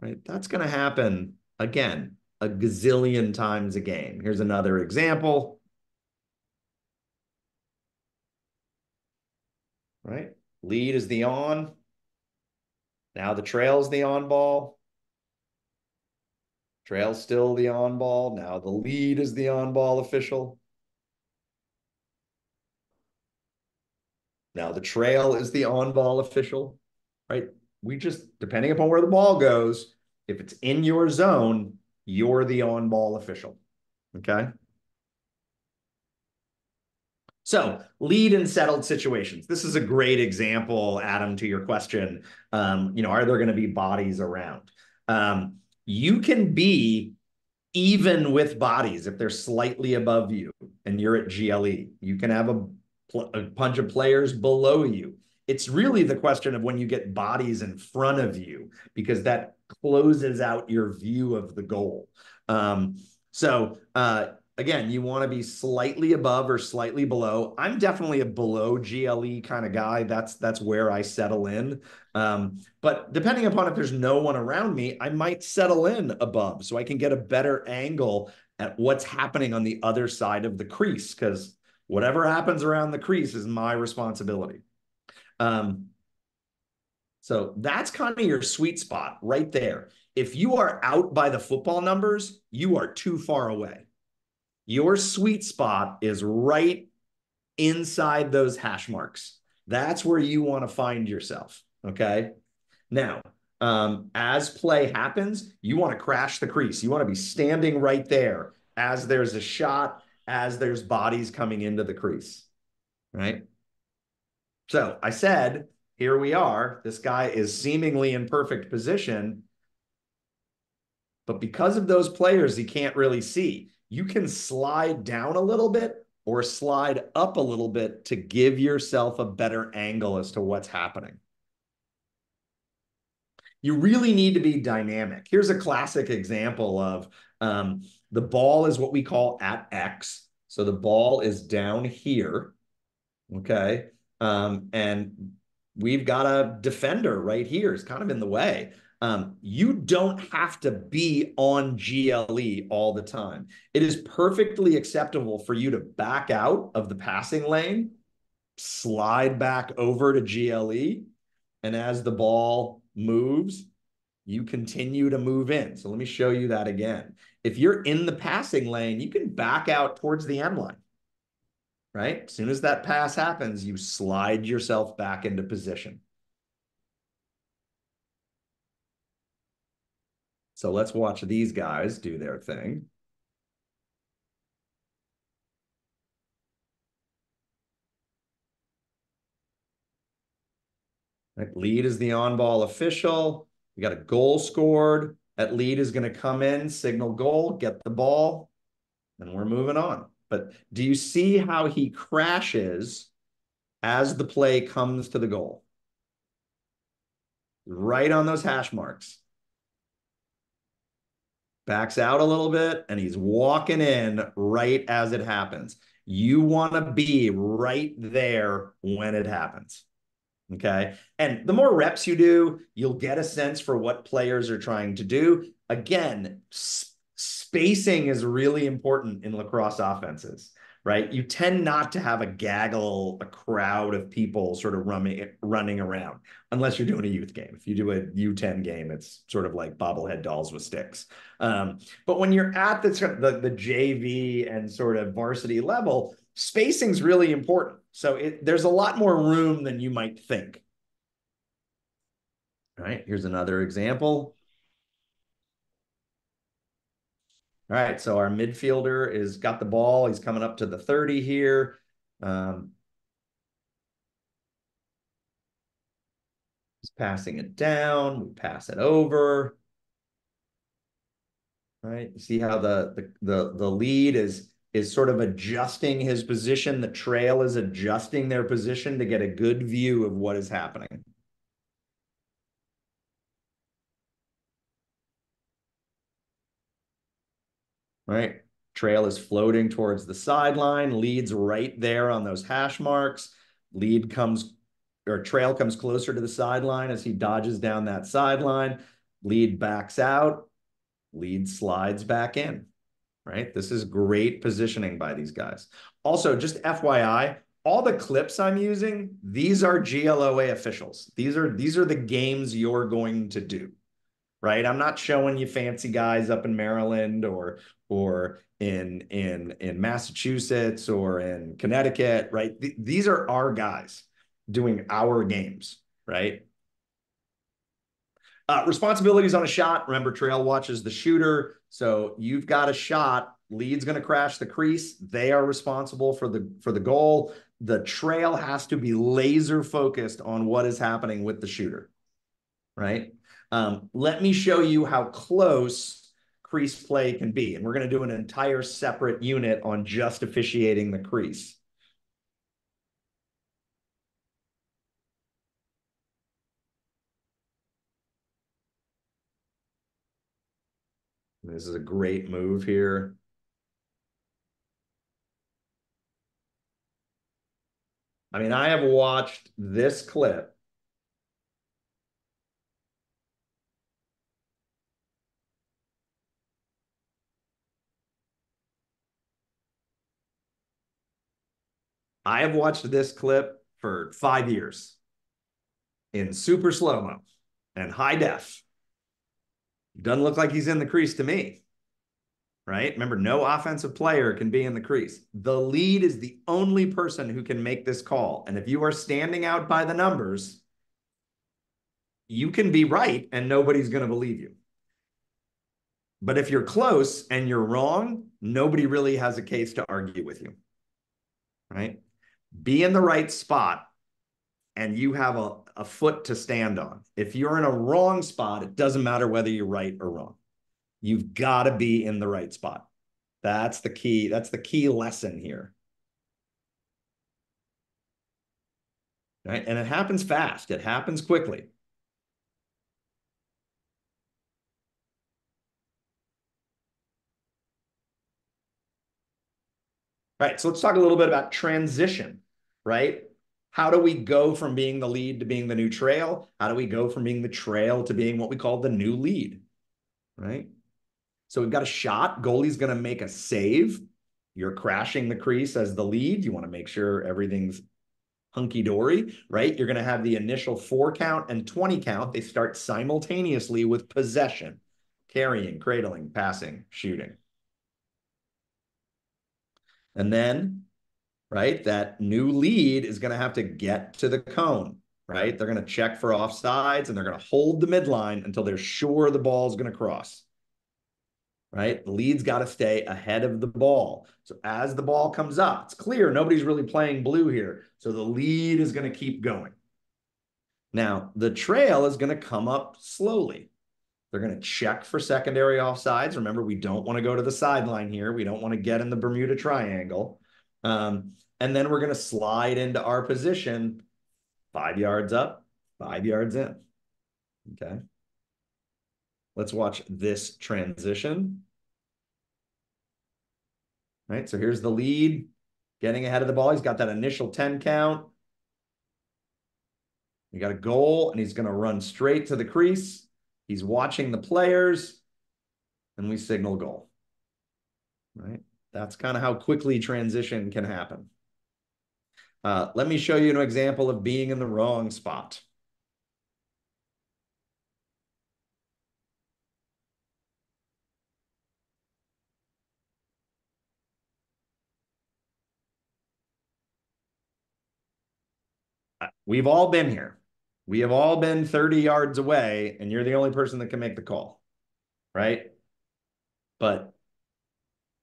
Right. That's going to happen again a gazillion times a game. Here's another example. right? Lead is the on. Now the trail is the on ball. Trail still the on ball. Now the lead is the on ball official. Now the trail is the on ball official, right? We just, depending upon where the ball goes, if it's in your zone, you're the on ball official. Okay. So lead and settled situations. This is a great example, Adam, to your question. Um, you know, are there going to be bodies around? Um, you can be even with bodies if they're slightly above you and you're at GLE. You can have a, a bunch of players below you. It's really the question of when you get bodies in front of you because that closes out your view of the goal. Um, so uh, again, you want to be slightly above or slightly below. I'm definitely a below GLE kind of guy. That's that's where I settle in. Um, but depending upon if there's no one around me, I might settle in above so I can get a better angle at what's happening on the other side of the crease because whatever happens around the crease is my responsibility. Um, so that's kind of your sweet spot right there. If you are out by the football numbers, you are too far away your sweet spot is right inside those hash marks. That's where you want to find yourself. Okay. Now, um, as play happens, you want to crash the crease. You want to be standing right there as there's a shot, as there's bodies coming into the crease. Right. So I said, here we are. This guy is seemingly in perfect position. But because of those players, he can't really see you can slide down a little bit or slide up a little bit to give yourself a better angle as to what's happening. You really need to be dynamic. Here's a classic example of um, the ball is what we call at X. So the ball is down here. Okay. Um, and we've got a defender right here. It's kind of in the way. Um, you don't have to be on GLE all the time. It is perfectly acceptable for you to back out of the passing lane slide back over to GLE. And as the ball moves, you continue to move in. So let me show you that again. If you're in the passing lane, you can back out towards the end line, right? As soon as that pass happens, you slide yourself back into position. So let's watch these guys do their thing. Right, lead is the on-ball official. We got a goal scored. That lead is going to come in, signal goal, get the ball, and we're moving on. But do you see how he crashes as the play comes to the goal? Right on those hash marks. Backs out a little bit, and he's walking in right as it happens. You want to be right there when it happens. Okay. And the more reps you do, you'll get a sense for what players are trying to do. Again, spacing is really important in lacrosse offenses, right? You tend not to have a gaggle, a crowd of people sort of running running around, unless you're doing a youth game. If you do a U10 game, it's sort of like bobblehead dolls with sticks. Um, but when you're at the, the the JV and sort of varsity level, spacing is really important. So it, there's a lot more room than you might think. All right, here's another example. All right, so our midfielder is got the ball. He's coming up to the 30 here. Um, he's passing it down. We pass it over. All right, you see how the, the, the, the lead is is sort of adjusting his position. The trail is adjusting their position to get a good view of what is happening. Right. Trail is floating towards the sideline. Leads right there on those hash marks. Lead comes or trail comes closer to the sideline as he dodges down that sideline. Lead backs out. Lead slides back in right? This is great positioning by these guys. Also, just FYI, all the clips I'm using, these are GLOA officials. These are these are the games you're going to do. Right? I'm not showing you fancy guys up in Maryland or or in in in Massachusetts or in Connecticut, right? Th these are our guys doing our games, right? Uh, responsibilities on a shot. Remember, trail watches the shooter. So you've got a shot. Lead's going to crash the crease. They are responsible for the for the goal. The trail has to be laser focused on what is happening with the shooter. Right. Um, let me show you how close crease play can be, and we're going to do an entire separate unit on just officiating the crease. This is a great move here. I mean, I have watched this clip I have watched this clip for five years in super slow mo and high def. Doesn't look like he's in the crease to me. Right? Remember, no offensive player can be in the crease. The lead is the only person who can make this call. And if you are standing out by the numbers, you can be right and nobody's going to believe you. But if you're close and you're wrong, nobody really has a case to argue with you. Right? Be in the right spot and you have a, a foot to stand on. If you're in a wrong spot, it doesn't matter whether you're right or wrong. You've got to be in the right spot. That's the key. That's the key lesson here. Right? And it happens fast. It happens quickly. Right, so let's talk a little bit about transition, right? How do we go from being the lead to being the new trail? How do we go from being the trail to being what we call the new lead? Right. So we've got a shot. Goalie's going to make a save. You're crashing the crease as the lead. You want to make sure everything's hunky dory, right? You're going to have the initial four count and 20 count. They start simultaneously with possession, carrying, cradling, passing, shooting. And then, right, that new lead is going to have to get to the cone, right? They're going to check for offsides and they're going to hold the midline until they're sure the ball is going to cross right? The lead's got to stay ahead of the ball. So as the ball comes up, it's clear nobody's really playing blue here. So the lead is going to keep going. Now, the trail is going to come up slowly. They're going to check for secondary offsides. Remember, we don't want to go to the sideline here. We don't want to get in the Bermuda Triangle. Um, and then we're going to slide into our position five yards up, five yards in. Okay. Let's watch this transition. Right, so here's the lead, getting ahead of the ball. He's got that initial 10 count. He got a goal, and he's going to run straight to the crease. He's watching the players, and we signal goal. Right, that's kind of how quickly transition can happen. Uh, let me show you an example of being in the wrong spot. We've all been here. We have all been 30 yards away, and you're the only person that can make the call, right? But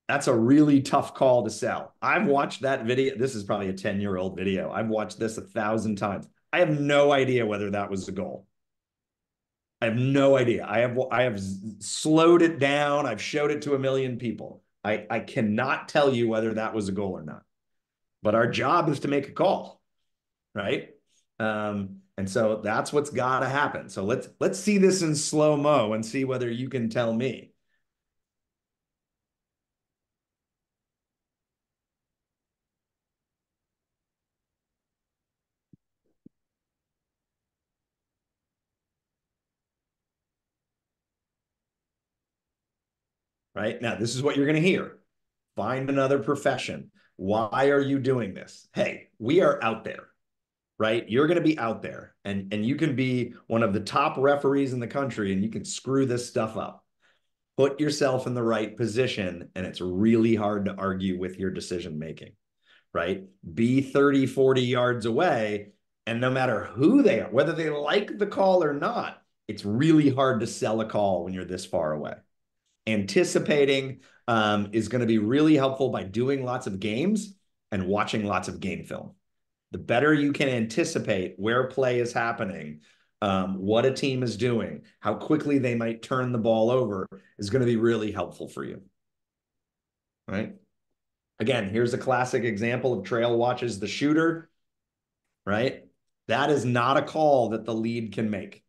that's a really tough call to sell. I've watched that video. This is probably a 10 year old video. I've watched this a thousand times. I have no idea whether that was a goal. I have no idea. I have I have slowed it down. I've showed it to a million people. I, I cannot tell you whether that was a goal or not. But our job is to make a call right? Um, and so that's what's got to happen. So let's let's see this in slow mo and see whether you can tell me. Right now, this is what you're going to hear. Find another profession. Why are you doing this? Hey, we are out there right? You're going to be out there and, and you can be one of the top referees in the country and you can screw this stuff up. Put yourself in the right position and it's really hard to argue with your decision making, right? Be 30, 40 yards away. And no matter who they are, whether they like the call or not, it's really hard to sell a call when you're this far away. Anticipating um, is going to be really helpful by doing lots of games and watching lots of game film the better you can anticipate where play is happening, um, what a team is doing, how quickly they might turn the ball over is going to be really helpful for you. Right. Again, here's a classic example of trail watches the shooter. Right. That is not a call that the lead can make.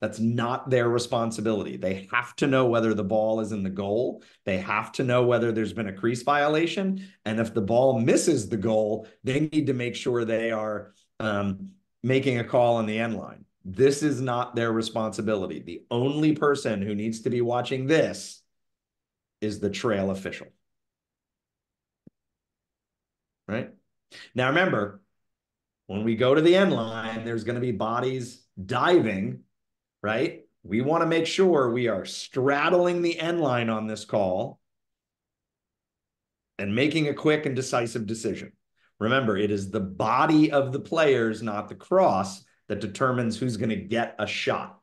That's not their responsibility. They have to know whether the ball is in the goal. They have to know whether there's been a crease violation. And if the ball misses the goal, they need to make sure they are um, making a call on the end line. This is not their responsibility. The only person who needs to be watching this is the trail official. Right? Now, remember, when we go to the end line, there's going to be bodies diving right? We want to make sure we are straddling the end line on this call and making a quick and decisive decision. Remember, it is the body of the players, not the crosse, that determines who's going to get a shot.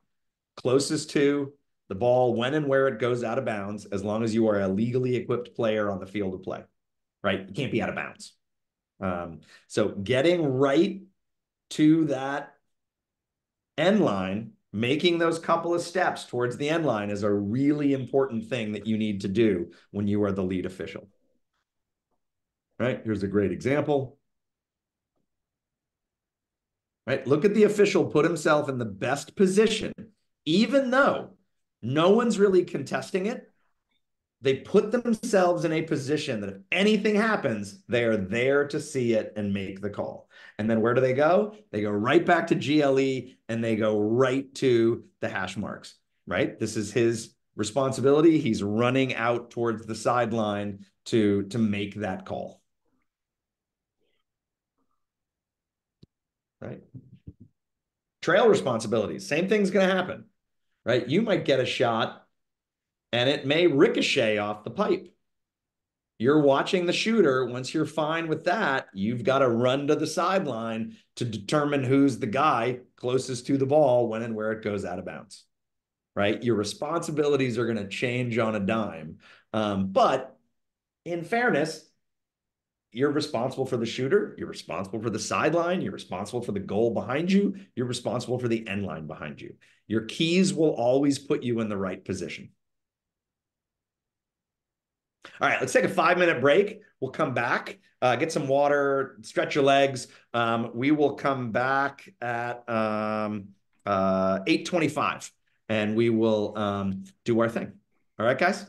Closest to the ball when and where it goes out of bounds, as long as you are a legally equipped player on the field of play, right? You can't be out of bounds. Um, so getting right to that end line making those couple of steps towards the end line is a really important thing that you need to do when you are the lead official. Right? Here's a great example. Right? Look at the official put himself in the best position, even though no one's really contesting it. They put themselves in a position that if anything happens, they are there to see it and make the call. And then where do they go? They go right back to GLE and they go right to the hash marks, right? This is his responsibility. He's running out towards the sideline to, to make that call. right? Trail responsibilities, same thing's going to happen, right? You might get a shot and it may ricochet off the pipe. You're watching the shooter. Once you're fine with that, you've got to run to the sideline to determine who's the guy closest to the ball when and where it goes out of bounds, right? Your responsibilities are going to change on a dime. Um, but in fairness, you're responsible for the shooter, you're responsible for the sideline, you're responsible for the goal behind you, you're responsible for the end line behind you. Your keys will always put you in the right position. All right, let's take a five minute break. We'll come back, uh, get some water, stretch your legs. Um, we will come back at um, uh, 8.25 and we will um, do our thing. All right, guys?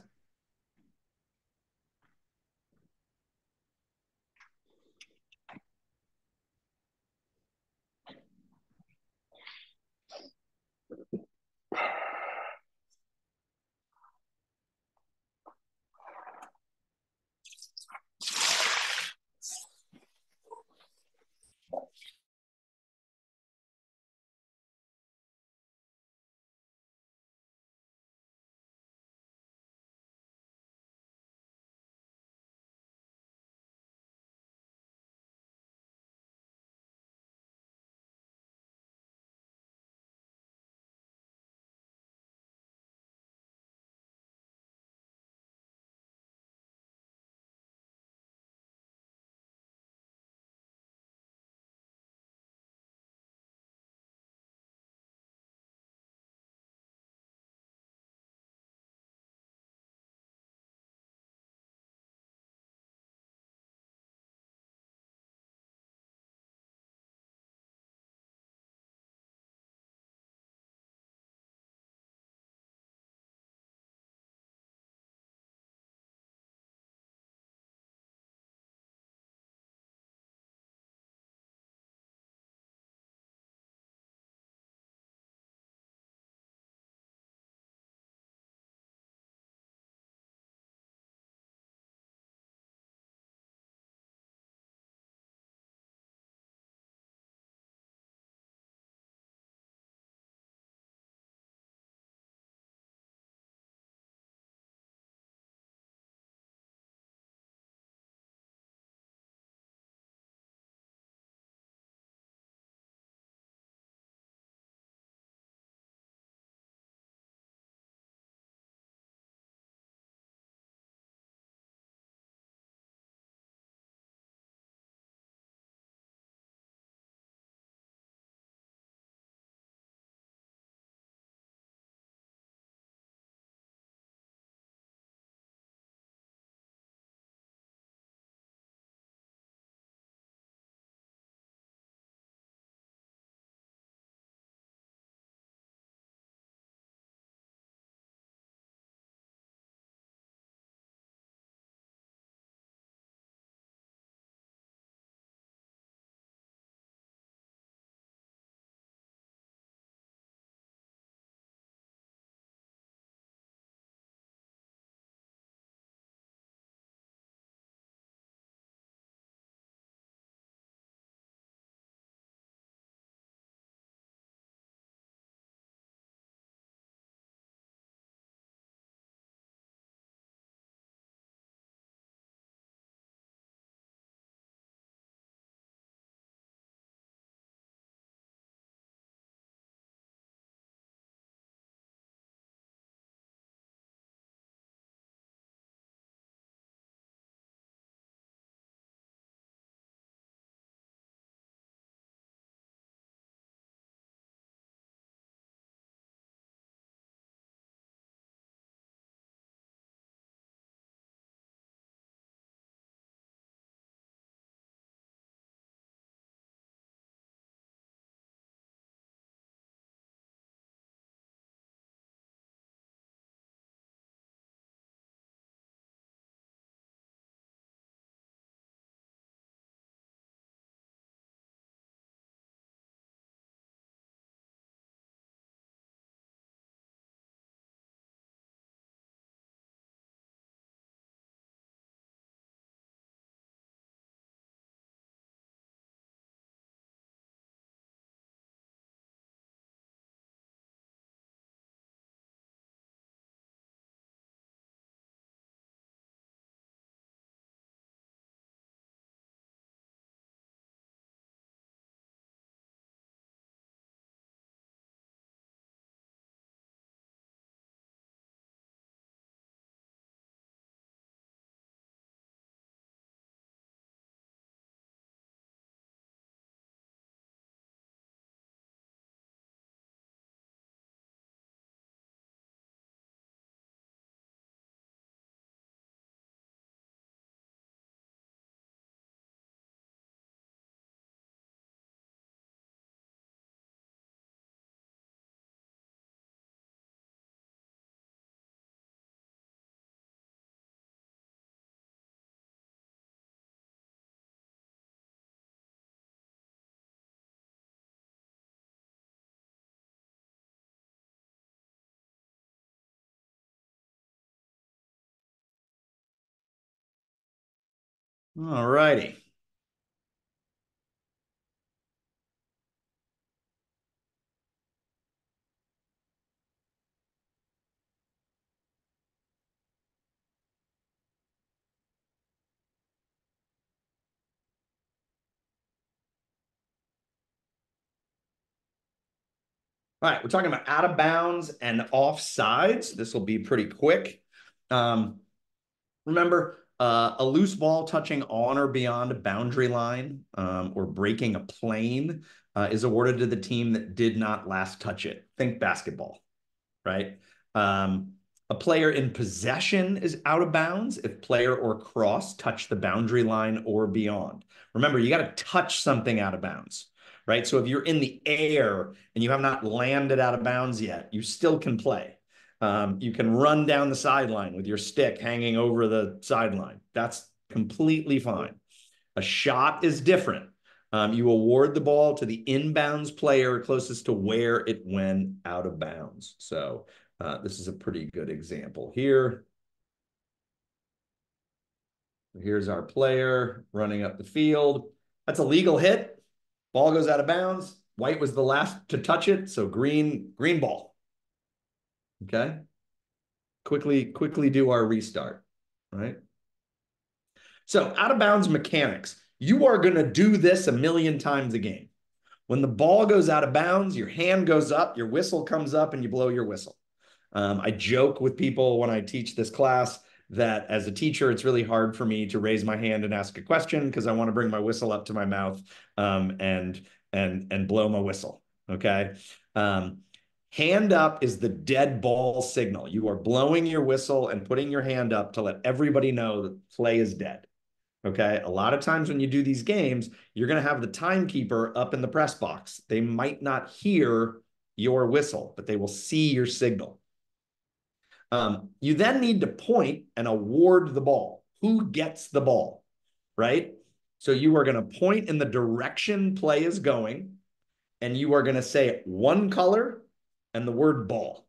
All righty. All right, we're talking about out of bounds and offsides. This will be pretty quick. Um, remember, uh, a loose ball touching on or beyond a boundary line um, or breaking a plane uh, is awarded to the team that did not last touch it. Think basketball, right? Um, a player in possession is out of bounds if player or crosse touch the boundary line or beyond. Remember, you got to touch something out of bounds right? So if you're in the air and you have not landed out of bounds yet, you still can play. Um, you can run down the sideline with your stick hanging over the sideline. That's completely fine. A shot is different. Um, you award the ball to the inbounds player closest to where it went out of bounds. So uh, this is a pretty good example here. Here's our player running up the field. That's a legal hit. Ball goes out of bounds. White was the last to touch it, so green green ball. Okay. Quickly quickly do our restart, right? So out of bounds mechanics. You are going to do this a million times a game. When the ball goes out of bounds, your hand goes up, your whistle comes up, and you blow your whistle. Um, I joke with people when I teach this class that as a teacher, it's really hard for me to raise my hand and ask a question because I want to bring my whistle up to my mouth um, and and and blow my whistle. Okay. Um, hand up is the dead ball signal. You are blowing your whistle and putting your hand up to let everybody know that play is dead. Okay. A lot of times when you do these games, you're going to have the timekeeper up in the press box. They might not hear your whistle, but they will see your signal. Um, you then need to point and award the ball. Who gets the ball, right? So you are going to point in the direction play is going, and you are going to say one color and the word ball,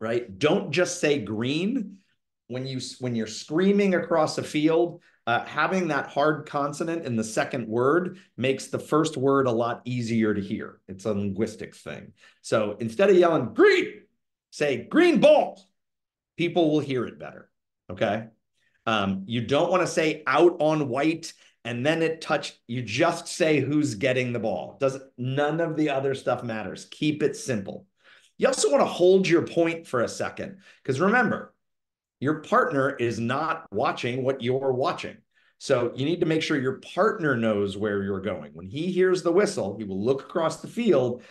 right? Don't just say green. When you when you're screaming across a field, uh, having that hard consonant in the second word makes the first word a lot easier to hear. It's a linguistic thing. So instead of yelling green, say green ball. People will hear it better. Okay. Um, you don't want to say out on white and then it touch. You just say who's getting the ball. doesn't none of the other stuff matters. Keep it simple. You also want to hold your point for a second because remember, your partner is not watching what you're watching. So you need to make sure your partner knows where you're going. When he hears the whistle, he will look across the field.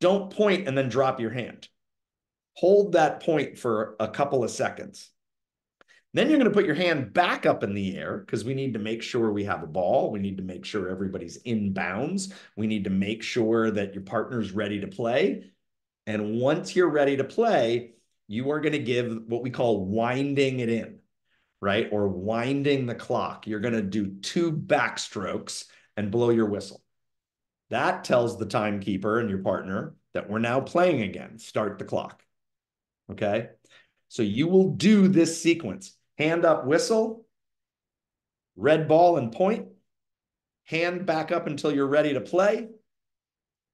Don't point and then drop your hand hold that point for a couple of seconds. Then you're going to put your hand back up in the air because we need to make sure we have a ball. We need to make sure everybody's in bounds. We need to make sure that your partner's ready to play. And once you're ready to play, you are going to give what we call winding it in, right? Or winding the clock. You're going to do two backstrokes and blow your whistle. That tells the timekeeper and your partner that we're now playing again. Start the clock. Okay. So you will do this sequence hand up, whistle, red ball and point, hand back up until you're ready to play.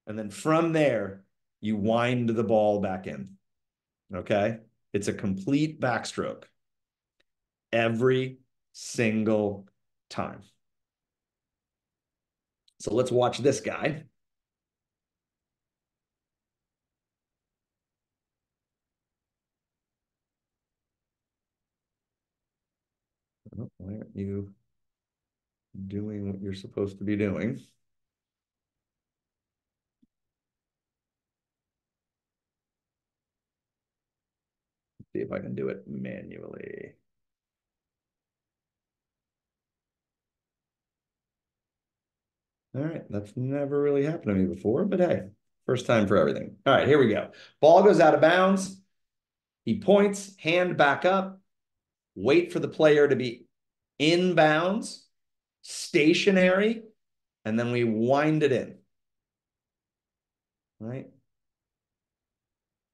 And then from there, you wind the ball back in. Okay. It's a complete backstroke every single time. So let's watch this guy. Why aren't you doing what you're supposed to be doing? see if I can do it manually. All right, that's never really happened to me before, but hey, first time for everything. All right, here we go. Ball goes out of bounds. He points, hand back up, wait for the player to be inbounds, stationary, and then we wind it in. Right?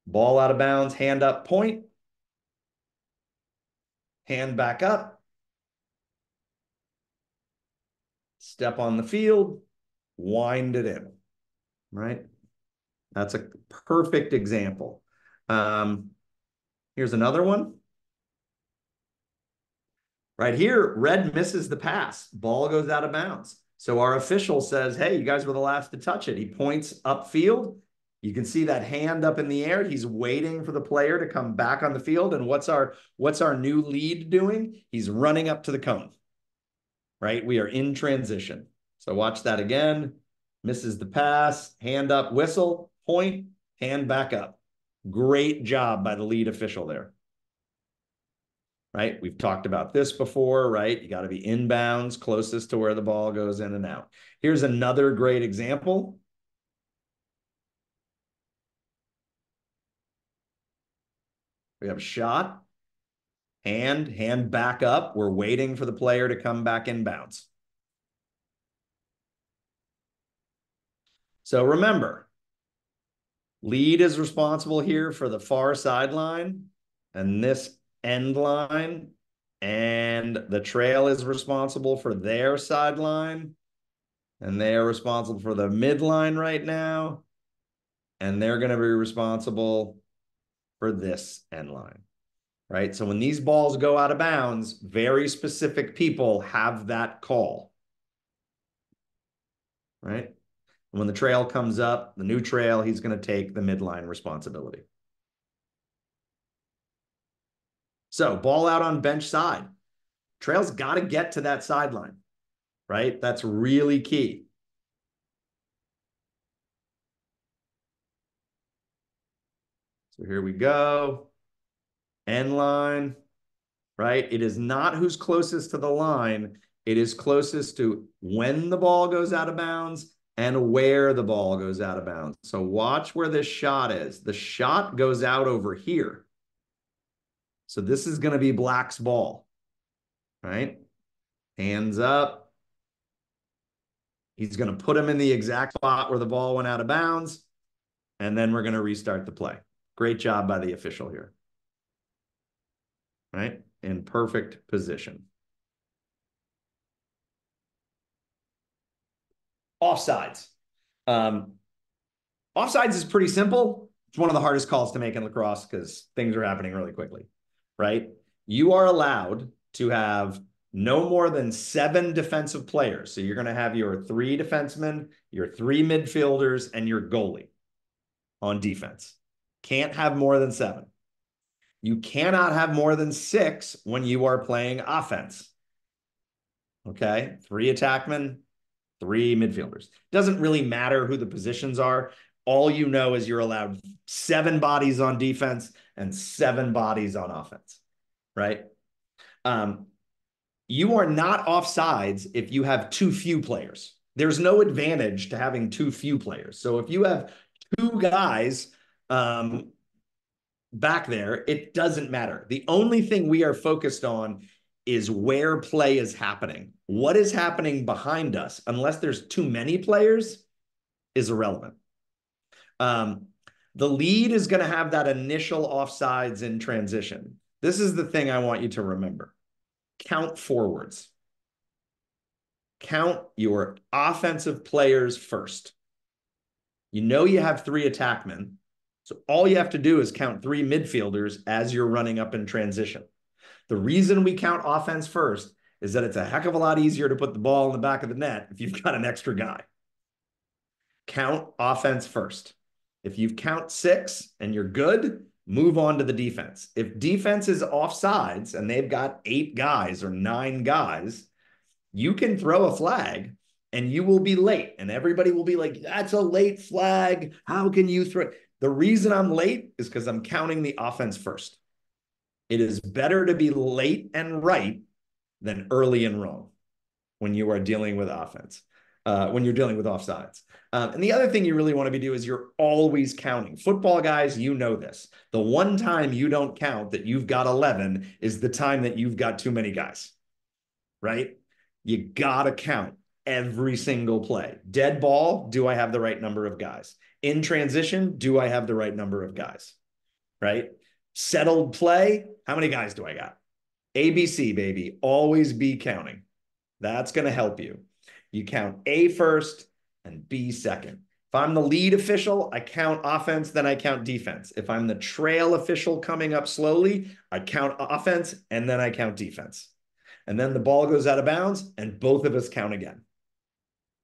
Ball out of bounds, hand up, point. Hand back up. step on the field, wind it in, right? That's a perfect example. Um, here's another one. Right here, red misses the pass. Ball goes out of bounds. So our official says, hey, you guys were the last to touch it. He points upfield. You can see that hand up in the air. He's waiting for the player to come back on the field. And what's our what's our new lead doing? He's running up to the cone. Right? We are in transition. So watch that again. Misses the pass, hand up, whistle, point, hand back up. Great job by the lead official there right? We've talked about this before, right? You got to be inbounds, closest to where the ball goes in and out. Here's another great example. We have a shot, hand, hand back up. We're waiting for the player to come back inbounds. So remember, lead is responsible here for the far sideline, and this end line and the trail is responsible for their sideline and they are responsible for the midline right now and they're going to be responsible for this end line right? So when these balls go out of bounds very specific people have that call right? And when the trail comes up the new trail he's going to take the midline responsibility So ball out on bench side. Trail's got to get to that sideline, right? That's really key. So here we go. End line, right? It is not who's closest to the line. It is closest to when the ball goes out of bounds and where the ball goes out of bounds. So watch where this shot is. The shot goes out over here. So this is going to be Black's ball, right? Hands up. He's going to put him in the exact spot where the ball went out of bounds. And then we're going to restart the play. Great job by the official here. Right? In perfect position. Offsides. Um, offsides is pretty simple. It's one of the hardest calls to make in lacrosse because things are happening really quickly right? You are allowed to have no more than seven defensive players. So you're going to have your three defensemen, your three midfielders, and your goalie on defense. Can't have more than seven. You cannot have more than six when you are playing offense. Okay. Three attackmen, three midfielders. Doesn't really matter who the positions are. All you know is you're allowed seven bodies on defense and seven bodies on offense, right? Um, you are not offsides if you have too few players. There's no advantage to having too few players. So if you have two guys um, back there, it doesn't matter. The only thing we are focused on is where play is happening. What is happening behind us, unless there's too many players, is irrelevant. Um, the lead is going to have that initial offsides in transition. This is the thing I want you to remember. Count forwards. Count your offensive players first. You know you have three attackmen. So all you have to do is count three midfielders as you're running up in transition. The reason we count offense first is that it's a heck of a lot easier to put the ball in the back of the net if you've got an extra guy. Count offense first. If you count six and you're good, move on to the defense. If defense is offsides and they've got eight guys or nine guys, you can throw a flag and you will be late. And everybody will be like, that's a late flag. How can you throw? The reason I'm late is because I'm counting the offense first. It is better to be late and right than early and wrong when you are dealing with offense uh, when you're dealing with offsides. Um, and the other thing you really want to be doing is you're always counting. Football guys, you know this. The one time you don't count that you've got 11 is the time that you've got too many guys, right? You got to count every single play. Dead ball, do I have the right number of guys? In transition, do I have the right number of guys? Right? Settled play, how many guys do I got? ABC, baby. Always be counting. That's going to help you. you count A first and be second. If I'm the lead official, I count offense, then I count defense. If I'm the trail official coming up slowly, I count offense and then I count defense. And then the ball goes out of bounds and both of us count again.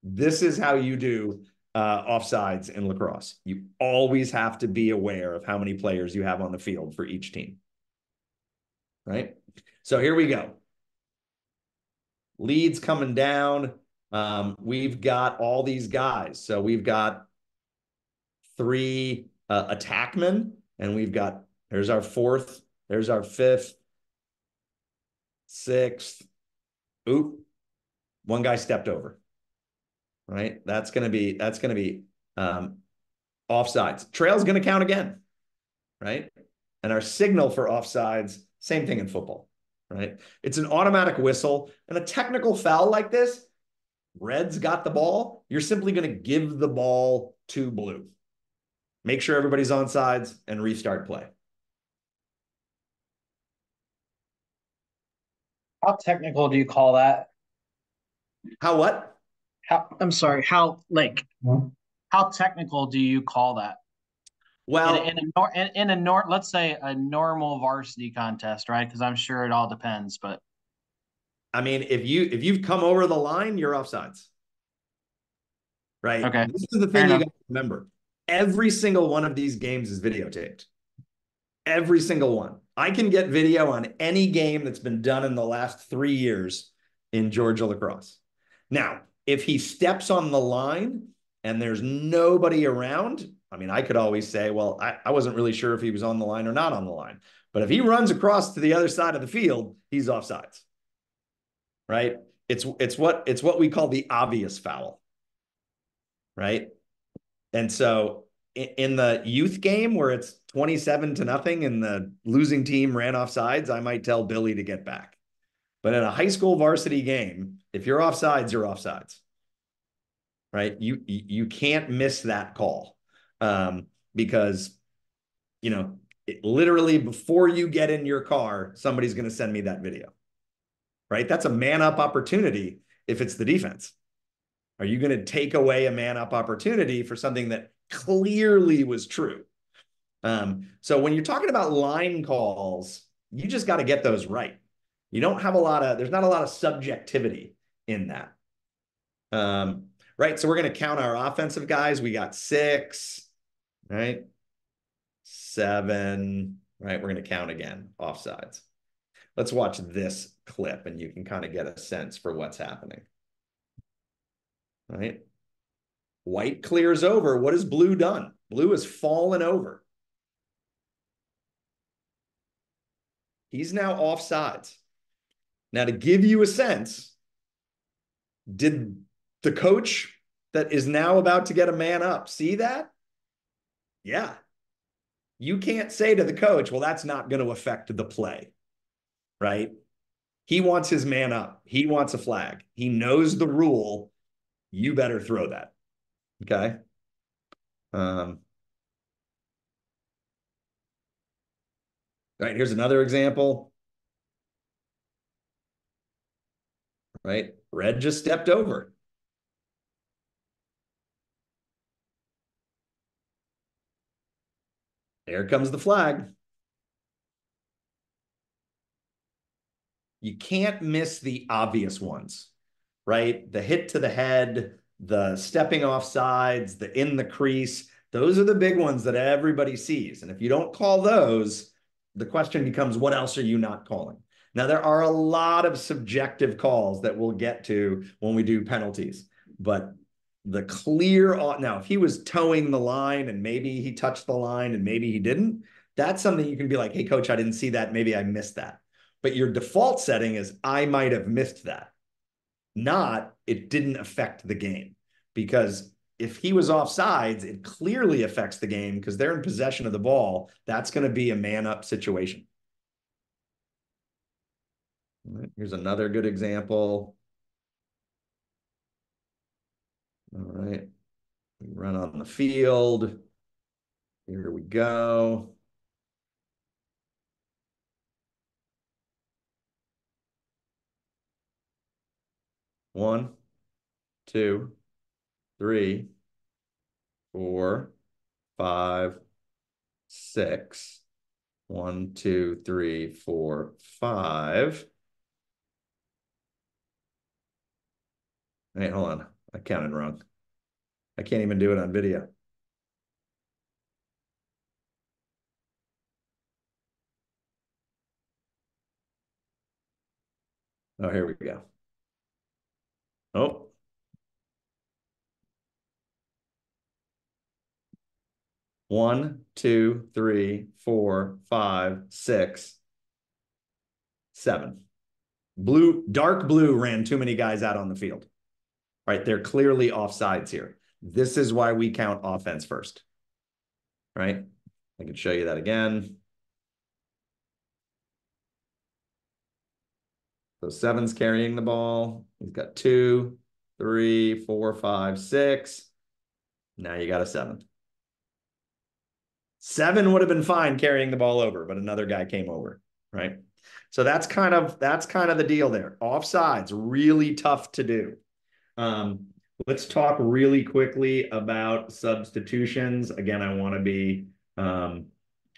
This is how you do uh, offsides in lacrosse. You always have to be aware of how many players you have on the field for each team. Right? So here we go. Leads coming down. Um, we've got all these guys. So we've got three uh, attackmen, and we've got there's our fourth, there's our fifth, sixth. Oop, one guy stepped over. Right, that's gonna be that's gonna be um, offsides. Trail's gonna count again, right? And our signal for offsides, same thing in football, right? It's an automatic whistle, and a technical foul like this Red's got the ball, you're simply going to give the ball to blue. Make sure everybody's on sides and restart play. How technical do you call that? How what? How I'm sorry, how like how technical do you call that? Well, in, in a nor in, in a nor let's say a normal varsity contest, right? Because I'm sure it all depends, but I mean, if you if you've come over the line, you're offsides. Right. Okay. This is the thing you got to remember. Every single one of these games is videotaped. Every single one. I can get video on any game that's been done in the last three years in Georgia lacrosse. Now, if he steps on the line and there's nobody around, I mean, I could always say, well, I, I wasn't really sure if he was on the line or not on the line. But if he runs across to the other side of the field, he's offsides right? It's it's what it's what we call the obvious foul, right? And so in the youth game where it's 27 to nothing and the losing team ran off sides, I might tell Billy to get back. But in a high school varsity game, if you're off sides, you're off sides. Right? You you can't miss that call. Um, because you know, it, literally before you get in your car, somebody's going to send me that video right? That's a man up opportunity if it's the defense. Are you going to take away a man up opportunity for something that clearly was true? Um, so when you're talking about line calls, you just got to get those right. You don't have a lot of, there's not a lot of subjectivity in that. Um, right. So we're going to count our offensive guys. We got six, right? Seven, right? We're going to count again, offsides. Let's watch this clip and you can kind of get a sense for what's happening. Right. White clears over. What has blue done? Blue has fallen over. He's now off sides. Now, to give you a sense, did the coach that is now about to get a man up see that? Yeah. You can't say to the coach, well, that's not going to affect the play right? He wants his man up. He wants a flag. He knows the rule. You better throw that. Okay. Um, right. Here's another example. Right. Red just stepped over. There comes the flag. You can't miss the obvious ones, right? The hit to the head, the stepping off sides, the in the crease. Those are the big ones that everybody sees. And if you don't call those, the question becomes what else are you not calling? Now, there are a lot of subjective calls that we'll get to when we do penalties, but the clear now, if he was toeing the line and maybe he touched the line and maybe he didn't, that's something you can be like, hey, coach, I didn't see that. Maybe I missed that. But your default setting is I might have missed that. Not it didn't affect the game. Because if he was off sides, it clearly affects the game because they're in possession of the ball. That's going to be a man up situation. here's another good example. All right. We run on the field. Here we go. One, two, three, four, five, six. One, two, three, four, five. Wait, hold on. I counted wrong. I can't even do it on video. Oh, here we go. Oh. One, two, three, four, five, six, seven. Blue, dark blue ran too many guys out on the field. Right, they're clearly offsides here. This is why we count offense first. Right? I can show you that again. So seven's carrying the ball. He's got two, three, four, five, six. Now you got a seven. Seven would have been fine carrying the ball over, but another guy came over, right? So that's kind of that's kind of the deal there. Offsides, really tough to do. Um, let's talk really quickly about substitutions. Again, I want to be um,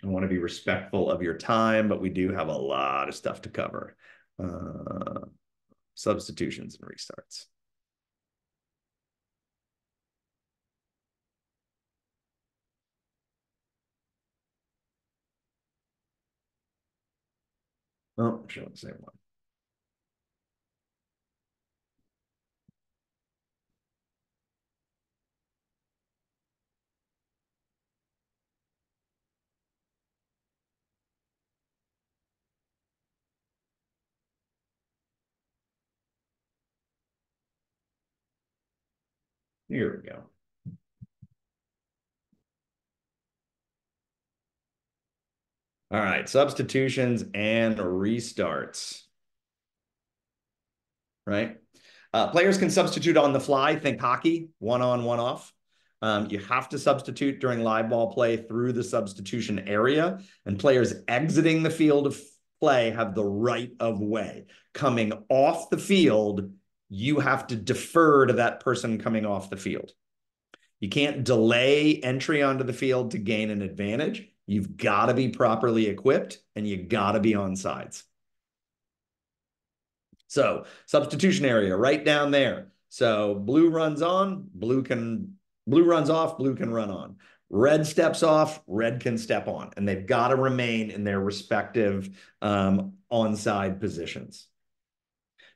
I want to be respectful of your time, but we do have a lot of stuff to cover. Uh, substitutions and restarts. Oh, showing the same one. Here we go. All right, substitutions and restarts. Right? Uh, players can substitute on the fly. Think hockey, one on, one off. Um, you have to substitute during live ball play through the substitution area, and players exiting the field of play have the right of way. Coming off the field, you have to defer to that person coming off the field. You can't delay entry onto the field to gain an advantage. You've got to be properly equipped and you got to be on sides. So substitution area right down there. So blue runs on, blue can blue runs off, blue can run on. Red steps off, red can step on, and they've got to remain in their respective um, onside positions.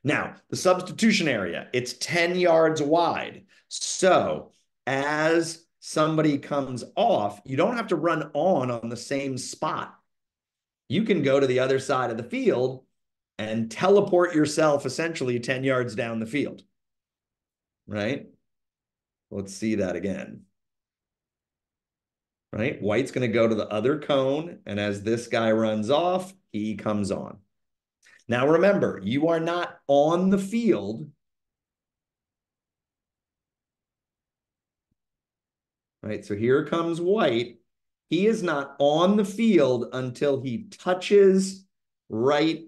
Now, the substitution area, it's 10 yards wide. So as somebody comes off, you don't have to run on on the same spot. You can go to the other side of the field and teleport yourself essentially 10 yards down the field. Right? Let's see that again. Right? White's going to go to the other cone. And as this guy runs off, he comes on. Now remember, you are not on the field. Right, so here comes White. He is not on the field until he touches right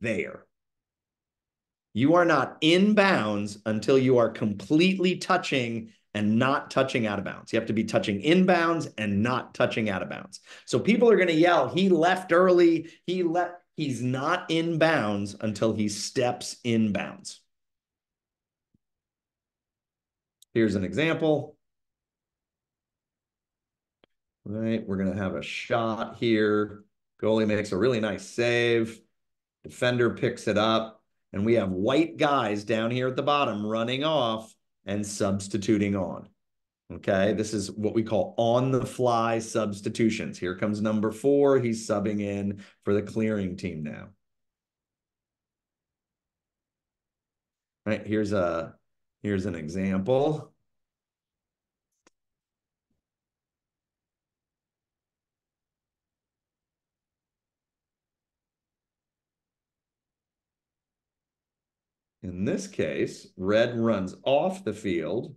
there. You are not in bounds until you are completely touching and not touching out of bounds. You have to be touching inbounds and not touching out of bounds. So people are going to yell, he left early, he left he's not in bounds until he steps in bounds. Here's an example. Right, we're going to have a shot here. Goalie makes a really nice save. Defender picks it up. And we have white guys down here at the bottom running off and substituting on. Okay, this is what we call on the fly substitutions. Here comes number four. He's subbing in for the clearing team now. All right, here's a here's an example. In this case, red runs off the field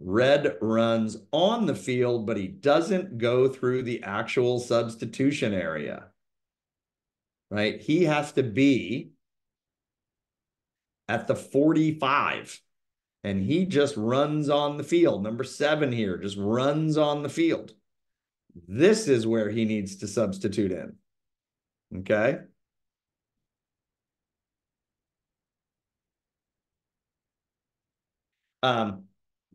Red runs on the field, but he doesn't go through the actual substitution area. Right? He has to be at the 45. and he just runs on the field. Number seven here just runs on the field. This is where he needs to substitute in. Okay. Um,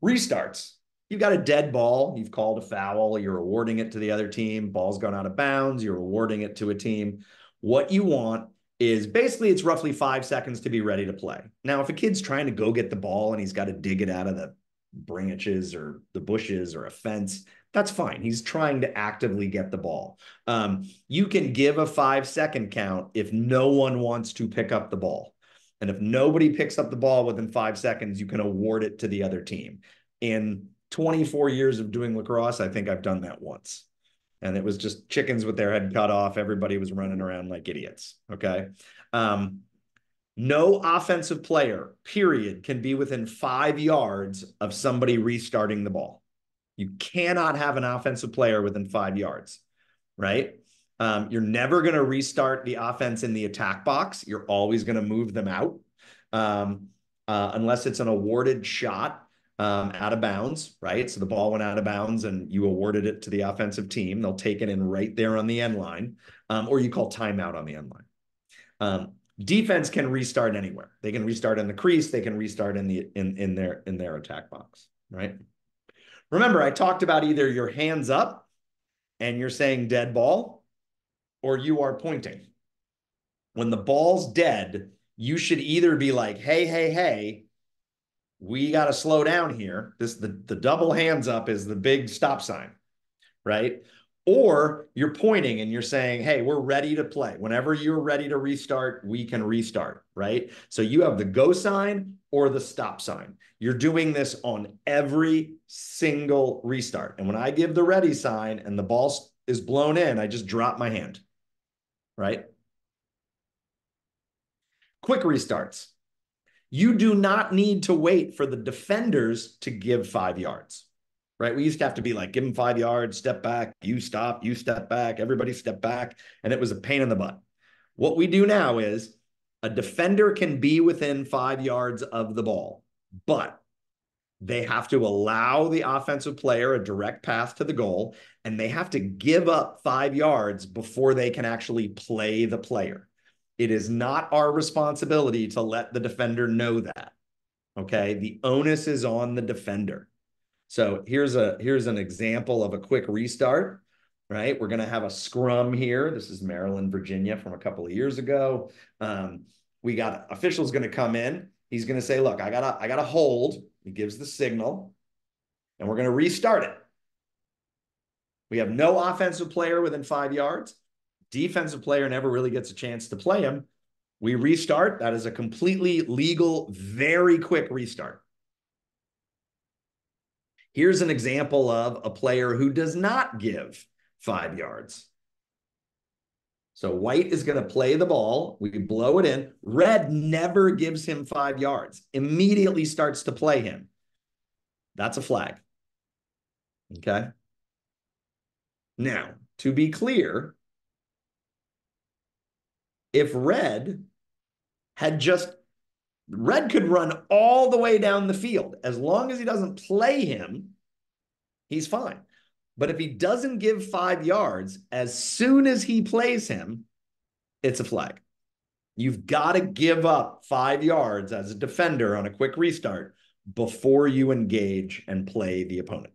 restarts. You've got a dead ball. You've called a foul. You're awarding it to the other team. Ball's gone out of bounds. You're awarding it to a team. What you want is basically it's roughly five seconds to be ready to play. Now, if a kid's trying to go get the ball and he's got to dig it out of the branches or the bushes or a fence, that's fine. He's trying to actively get the ball. Um, you can give a five second count if no one wants to pick up the ball. And if nobody picks up the ball within five seconds, you can award it to the other team. In 24 years of doing lacrosse, I think I've done that once. And it was just chickens with their head cut off. Everybody was running around like idiots. Okay. Um, no offensive player, period, can be within five yards of somebody restarting the ball. You cannot have an offensive player within five yards, right? Um, you're never going to restart the offense in the attack box. You're always going to move them out um, uh, unless it's an awarded shot um, out of bounds, right? So the ball went out of bounds and you awarded it to the offensive team. They'll take it in right there on the end line, um, or you call timeout on the end line. Um, defense can restart anywhere. They can restart in the crease. They can restart in the in in their in their attack box, right? Remember, I talked about either your hands up and you're saying dead ball, or you are pointing. When the ball's dead, you should either be like, hey, hey, hey, we got to slow down here. This the, the double hands up is the big stop sign, right? Or you're pointing and you're saying, hey, we're ready to play. Whenever you're ready to restart, we can restart, right? So you have the go sign or the stop sign. You're doing this on every single restart. And when I give the ready sign and the ball is blown in, I just drop my hand, right? Quick restarts. You do not need to wait for the defenders to give five yards, right? We used to have to be like, give them five yards, step back, you stop, you step back, everybody step back. And it was a pain in the butt. What we do now is a defender can be within five yards of the ball, but they have to allow the offensive player a direct path to the goal, and they have to give up five yards before they can actually play the player. It is not our responsibility to let the defender know that. Okay. The onus is on the defender. So here's a here's an example of a quick restart. Right. We're going to have a scrum here. This is Maryland, Virginia from a couple of years ago. Um, we got officials going to come in. He's going to say, look, I gotta, I gotta hold. He gives the signal and we're going to restart it. We have no offensive player within five yards defensive player never really gets a chance to play him. We restart. That is a completely legal, very quick restart. Here's an example of a player who does not give five yards. So white is going to play the ball. We blow it in. Red never gives him five yards, immediately starts to play him. That's a flag. Okay. Now, to be clear, if red had just red could run all the way down the field as long as he doesn't play him he's fine but if he doesn't give 5 yards as soon as he plays him it's a flag you've got to give up 5 yards as a defender on a quick restart before you engage and play the opponent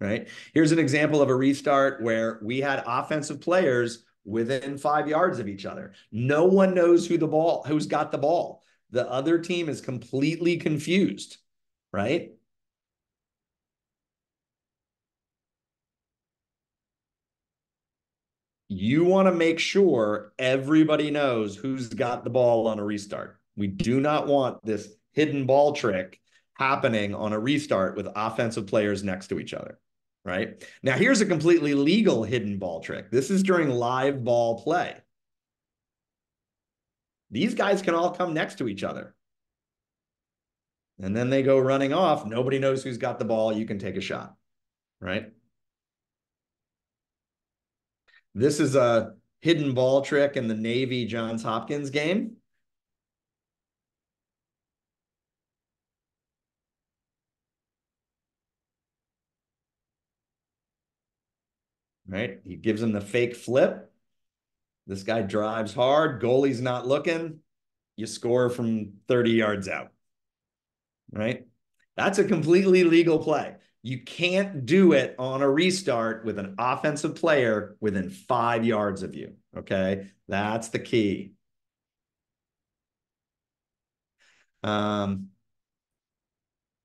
right? Here's an example of a restart where we had offensive players within five yards of each other. No one knows who the ball, who's got the ball. The other team is completely confused, right? You want to make sure everybody knows who's got the ball on a restart. We do not want this hidden ball trick happening on a restart with offensive players next to each other right? Now, here's a completely legal hidden ball trick. This is during live ball play. These guys can all come next to each other. And then they go running off. Nobody knows who's got the ball. You can take a shot, right? This is a hidden ball trick in the Navy Johns Hopkins game. Right? He gives him the fake flip. This guy drives hard. Goalie's not looking. You score from 30 yards out. Right? That's a completely legal play. You can't do it on a restart with an offensive player within five yards of you. Okay. That's the key. Um,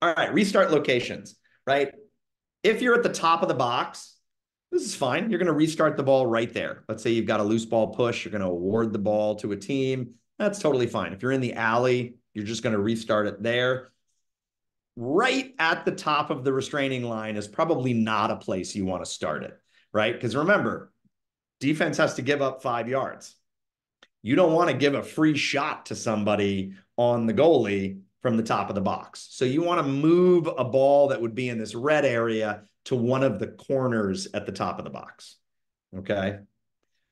all right. Restart locations, right? If you're at the top of the box, this is fine. You're going to restart the ball right there. Let's say you've got a loose ball push. You're going to award the ball to a team. That's totally fine. If you're in the alley, you're just going to restart it there right at the top of the restraining line is probably not a place you want to start it, right? Because remember, defense has to give up five yards. You don't want to give a free shot to somebody on the goalie from the top of the box. So you want to move a ball that would be in this red area to one of the corners at the top of the box. Okay.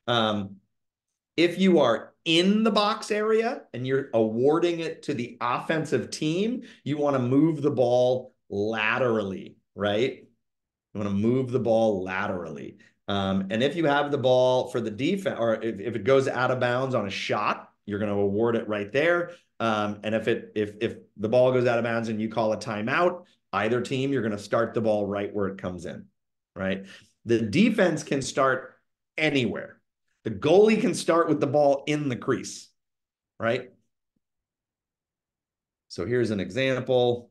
Um, if you are in the box area and you're awarding it to the offensive team, you want to move the ball laterally, right? You want to move the ball laterally. Um, and if you have the ball for the defense, or if, if it goes out of bounds on a shot, you're going to award it right there. Um, and if it if if the ball goes out of bounds and you call a timeout, either team, you're going to start the ball right where it comes in, right? The defense can start anywhere. The goalie can start with the ball in the crease, right? So here's an example.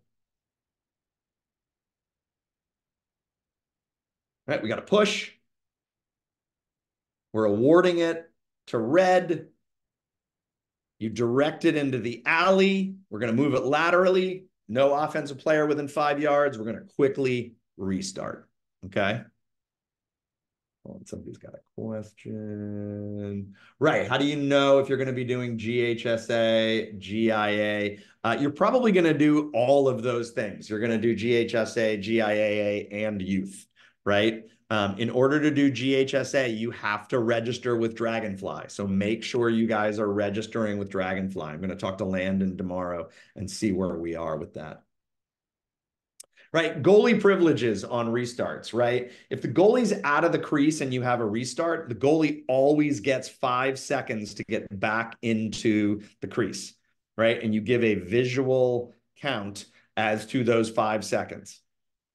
All right, we got a push. We're awarding it to red. You direct it into the alley. We're going to move it laterally. No offensive player within five yards. We're going to quickly restart. Okay. Oh, somebody's got a question. Right. How do you know if you're going to be doing GHSA, GIA? Uh, you're probably going to do all of those things. You're going to do GHSA, GIAA, and youth, right? Um, in order to do GHSA, you have to register with Dragonfly. So make sure you guys are registering with Dragonfly. I'm going to talk to Landon tomorrow and see where we are with that right? Goalie privileges on restarts, right? If the goalie's out of the crease and you have a restart, the goalie always gets five seconds to get back into the crease, right? And you give a visual count as to those five seconds,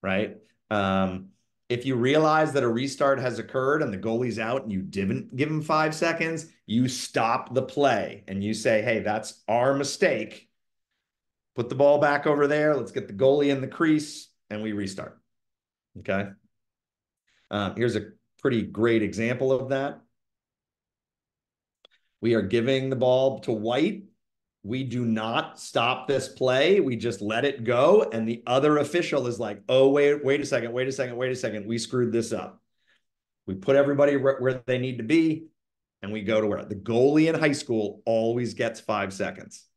right? Um, if you realize that a restart has occurred and the goalie's out and you didn't give him five seconds, you stop the play and you say, hey, that's our mistake. Put the ball back over there. Let's get the goalie in the crease and we restart. Okay. Um, here's a pretty great example of that. We are giving the ball to White. We do not stop this play. We just let it go. And the other official is like, oh, wait, wait a second, wait a second, wait a second. We screwed this up. We put everybody where they need to be and we go to where the goalie in high school always gets five seconds.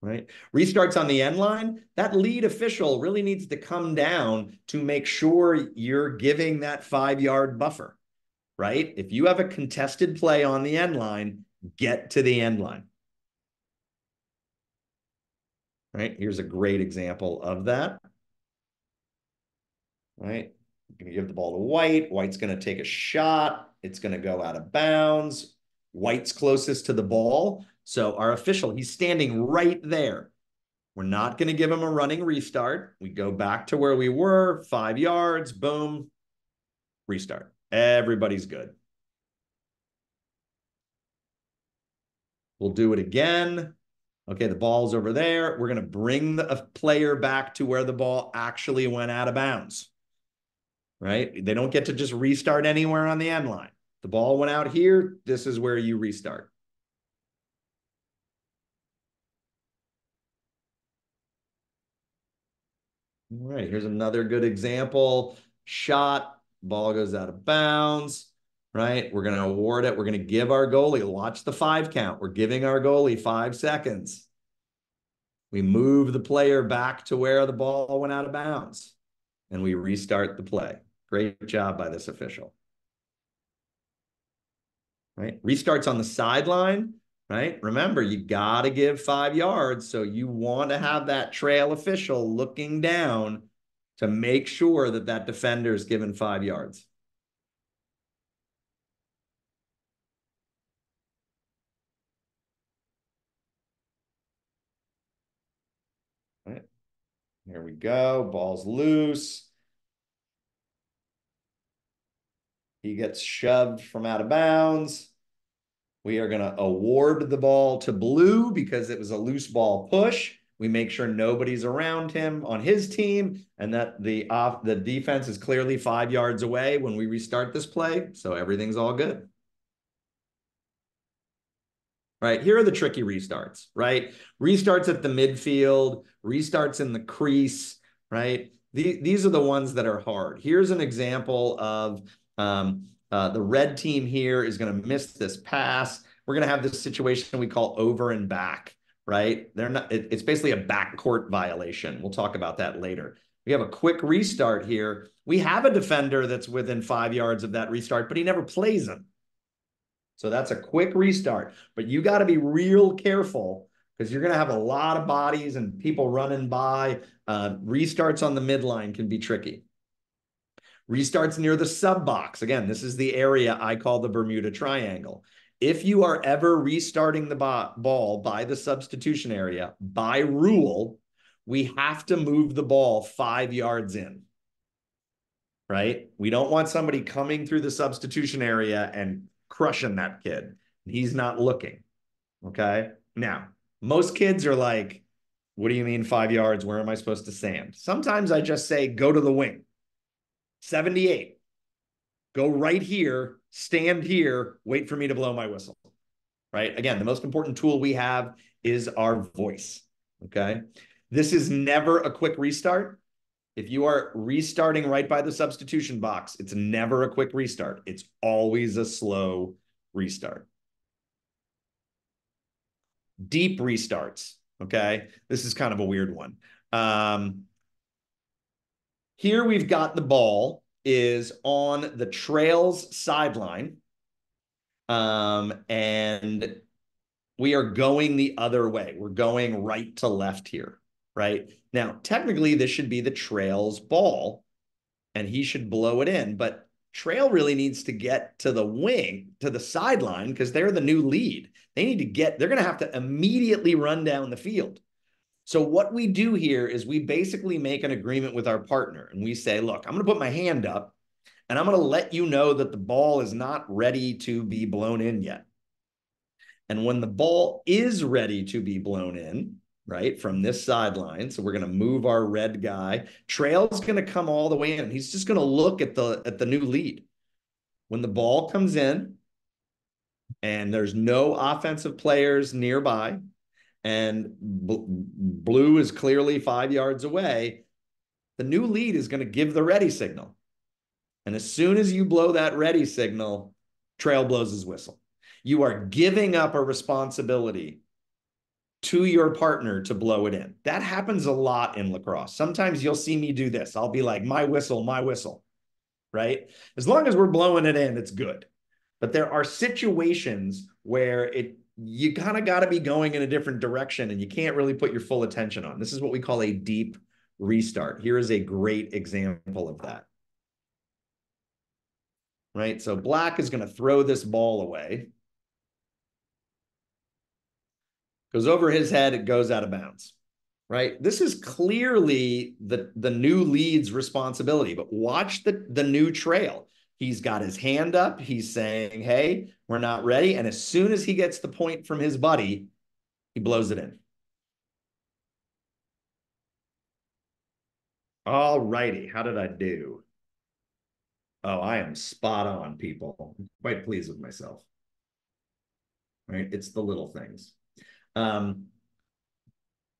right? Restarts on the end line, that lead official really needs to come down to make sure you're giving that five yard buffer, right? If you have a contested play on the end line, get to the end line. Right, here's a great example of that. Right, you're going to give the ball to White. White's going to take a shot. It's going to go out of bounds. White's closest to the ball. So our official, he's standing right there. We're not going to give him a running restart. We go back to where we were, five yards, boom, restart. Everybody's good. We'll do it again. Okay, the ball's over there. We're going to bring the player back to where the ball actually went out of bounds. Right? They don't get to just restart anywhere on the end line. The ball went out here. This is where you restart. All right, here's another good example. Shot, ball goes out of bounds, right? We're going to award it. We're going to give our goalie, watch the five count. We're giving our goalie five seconds. We move the player back to where the ball went out of bounds and we restart the play. Great job by this official. Right? Restarts on the sideline, right? Remember, you got to give five yards. So you want to have that trail official looking down to make sure that that defender is given five yards. Here we go. Ball's loose. He gets shoved from out of bounds. We are going to award the ball to blue because it was a loose ball push. We make sure nobody's around him on his team and that the off the defense is clearly five yards away when we restart this play. So everything's all good. Right here are the tricky restarts, right? Restarts at the midfield, restarts in the crease, right? These, these are the ones that are hard. Here's an example of um, uh, the red team here is going to miss this pass. We're going to have this situation we call over and back, right? They're not. It, it's basically a backcourt violation. We'll talk about that later. We have a quick restart here. We have a defender that's within five yards of that restart, but he never plays him. So that's a quick restart. But you got to be real careful because you're going to have a lot of bodies and people running by. Uh, restarts on the midline can be tricky. Restarts near the sub box. Again, this is the area I call the Bermuda Triangle. If you are ever restarting the ball by the substitution area, by rule, we have to move the ball five yards in. Right? We don't want somebody coming through the substitution area and crushing that kid. He's not looking. Okay. Now, most kids are like, what do you mean five yards? Where am I supposed to stand? Sometimes I just say, go to the wing. 78. Go right here, stand here, wait for me to blow my whistle. Right? Again, the most important tool we have is our voice. Okay. This is never a quick restart. If you are restarting right by the substitution box, it's never a quick restart. It's always a slow restart. Deep restarts. Okay. This is kind of a weird one. Um, here we've got the ball is on the trails sideline. Um, and we are going the other way. We're going right to left here, right? Now, technically, this should be the trail's ball, and he should blow it in. But trail really needs to get to the wing, to the sideline, because they're the new lead. They need to get, they're going to have to immediately run down the field. So what we do here is we basically make an agreement with our partner and we say, look, I'm going to put my hand up and I'm going to let you know that the ball is not ready to be blown in yet. And when the ball is ready to be blown in, right, from this sideline, so we're going to move our red guy, Trail's going to come all the way in. He's just going to look at the at the new lead. When the ball comes in and there's no offensive players nearby, and blue is clearly five yards away, the new lead is going to give the ready signal. And as soon as you blow that ready signal, trail blows his whistle. You are giving up a responsibility to your partner to blow it in. That happens a lot in lacrosse. Sometimes you'll see me do this. I'll be like, my whistle, my whistle, right? As long as we're blowing it in, it's good. But there are situations where it you kind of got to be going in a different direction and you can't really put your full attention on. This is what we call a deep restart. Here is a great example of that. Right? So black is going to throw this ball away. Goes over his head, it goes out of bounds. Right? This is clearly the the new lead's responsibility, but watch the the new trail. He's got his hand up. He's saying, Hey, we're not ready. And as soon as he gets the point from his buddy, he blows it in. All righty. How did I do? Oh, I am spot on, people. I'm quite pleased with myself. Right? It's the little things. Um,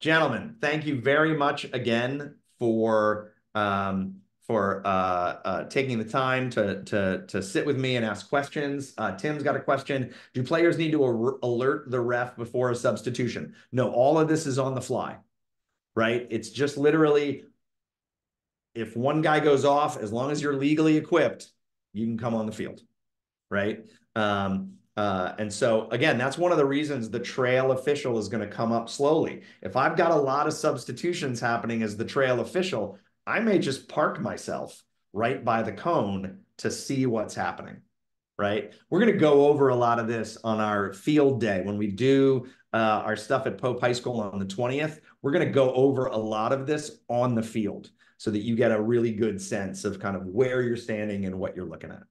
gentlemen, thank you very much again for um, for uh, uh, taking the time to, to, to sit with me and ask questions. Uh, Tim's got a question. Do players need to alert the ref before a substitution? No, all of this is on the fly, right? It's just literally, if one guy goes off, as long as you're legally equipped, you can come on the field, right? Um, uh, and so again, that's one of the reasons the trail official is going to come up slowly. If I've got a lot of substitutions happening as the trail official, I may just park myself right by the cone to see what's happening. Right. We're going to go over a lot of this on our field day when we do uh, our stuff at Pope High School on the 20th. We're going to go over a lot of this on the field so that you get a really good sense of kind of where you're standing and what you're looking at.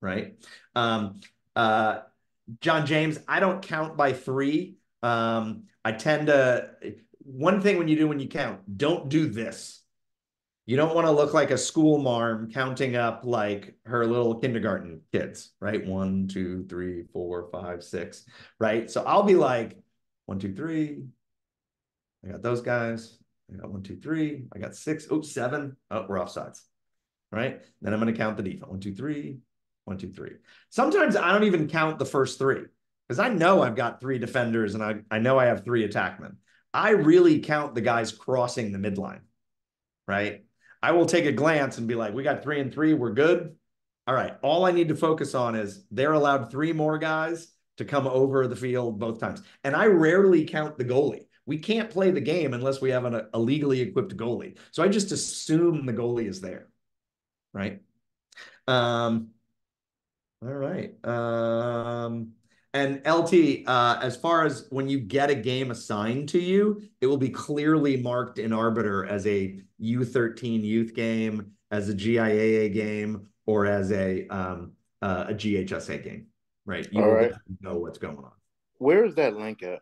Right. Um, uh, John James, I don't count by three. Um, I tend to, one thing when you do when you count, don't do this. You don't want to look like a school marm counting up like her little kindergarten kids, right? One, two, three, four, five, six, right? So I'll be like, one, two, three. I got those guys. I got one, two, three. I got six. Oh, seven. Oh, we're offsides. Right. Then I'm going to count the defense. One, two, three, one, two, three. Sometimes I don't even count the first three because I know I've got three defenders and I, I know I have three attackmen. I really count the guys crossing the midline, right? I will take a glance and be like, we got three and three, we're good. All right, all I need to focus on is they're allowed three more guys to come over the field both times. And I rarely count the goalie. We can't play the game unless we have an, a legally equipped goalie. So I just assume the goalie is there, right? Um, all right. Um, and LT, uh, as far as when you get a game assigned to you, it will be clearly marked in Arbiter as a U13 youth game, as a GIAA game, or as a um, uh, a GHSA game, right? You All right. know what's going on. Where is that link at?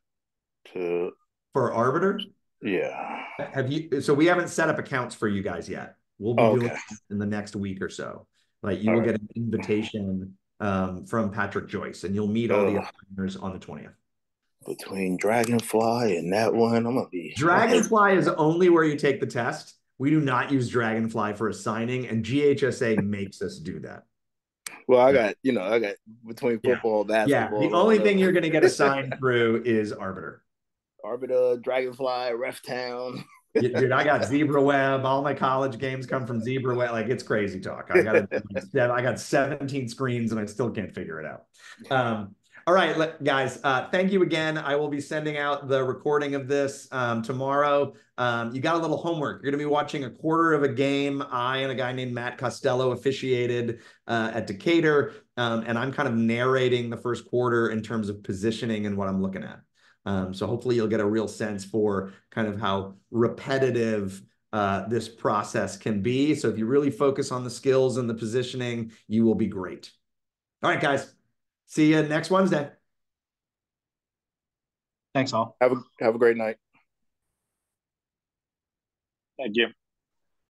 To For Arbiter, yeah. have you? So we haven't set up accounts for you guys yet. We'll be Okay. doing it in the next week or so. Like you All will right. get an invitation um, from Patrick Joyce, and you'll meet all the others on the twentieth. Between Dragonfly and that one, I'm gonna be Dragonfly is only where you take the test. We do not use Dragonfly for assigning, and GHSA makes us do that. Well, I got you know, I got between Yeah. football, Yeah, basketball. the only thing you're going to get assigned through is Arbiter. Arbiter, Dragonfly, RefTown. Dude, I got ZebraWeb. All my college games come from ZebraWeb. Like it's crazy talk. I got I got 17 screens and I still can't figure it out. Um, all right, guys. Uh, thank you again. I will be sending out the recording of this um, tomorrow. Um, you got a little homework. You're going to be watching a quarter of a game. I and a guy named Matt Costello officiated uh, at Decatur, um, and I'm kind of narrating the first quarter in terms of positioning and what I'm looking at. Um, so hopefully you'll get a real sense for kind of how repetitive uh, this process can be. So if you really focus on the skills and the positioning, you will be great. All right, guys. See you next Wednesday. Thanks all. Have a have a great night. Thank you.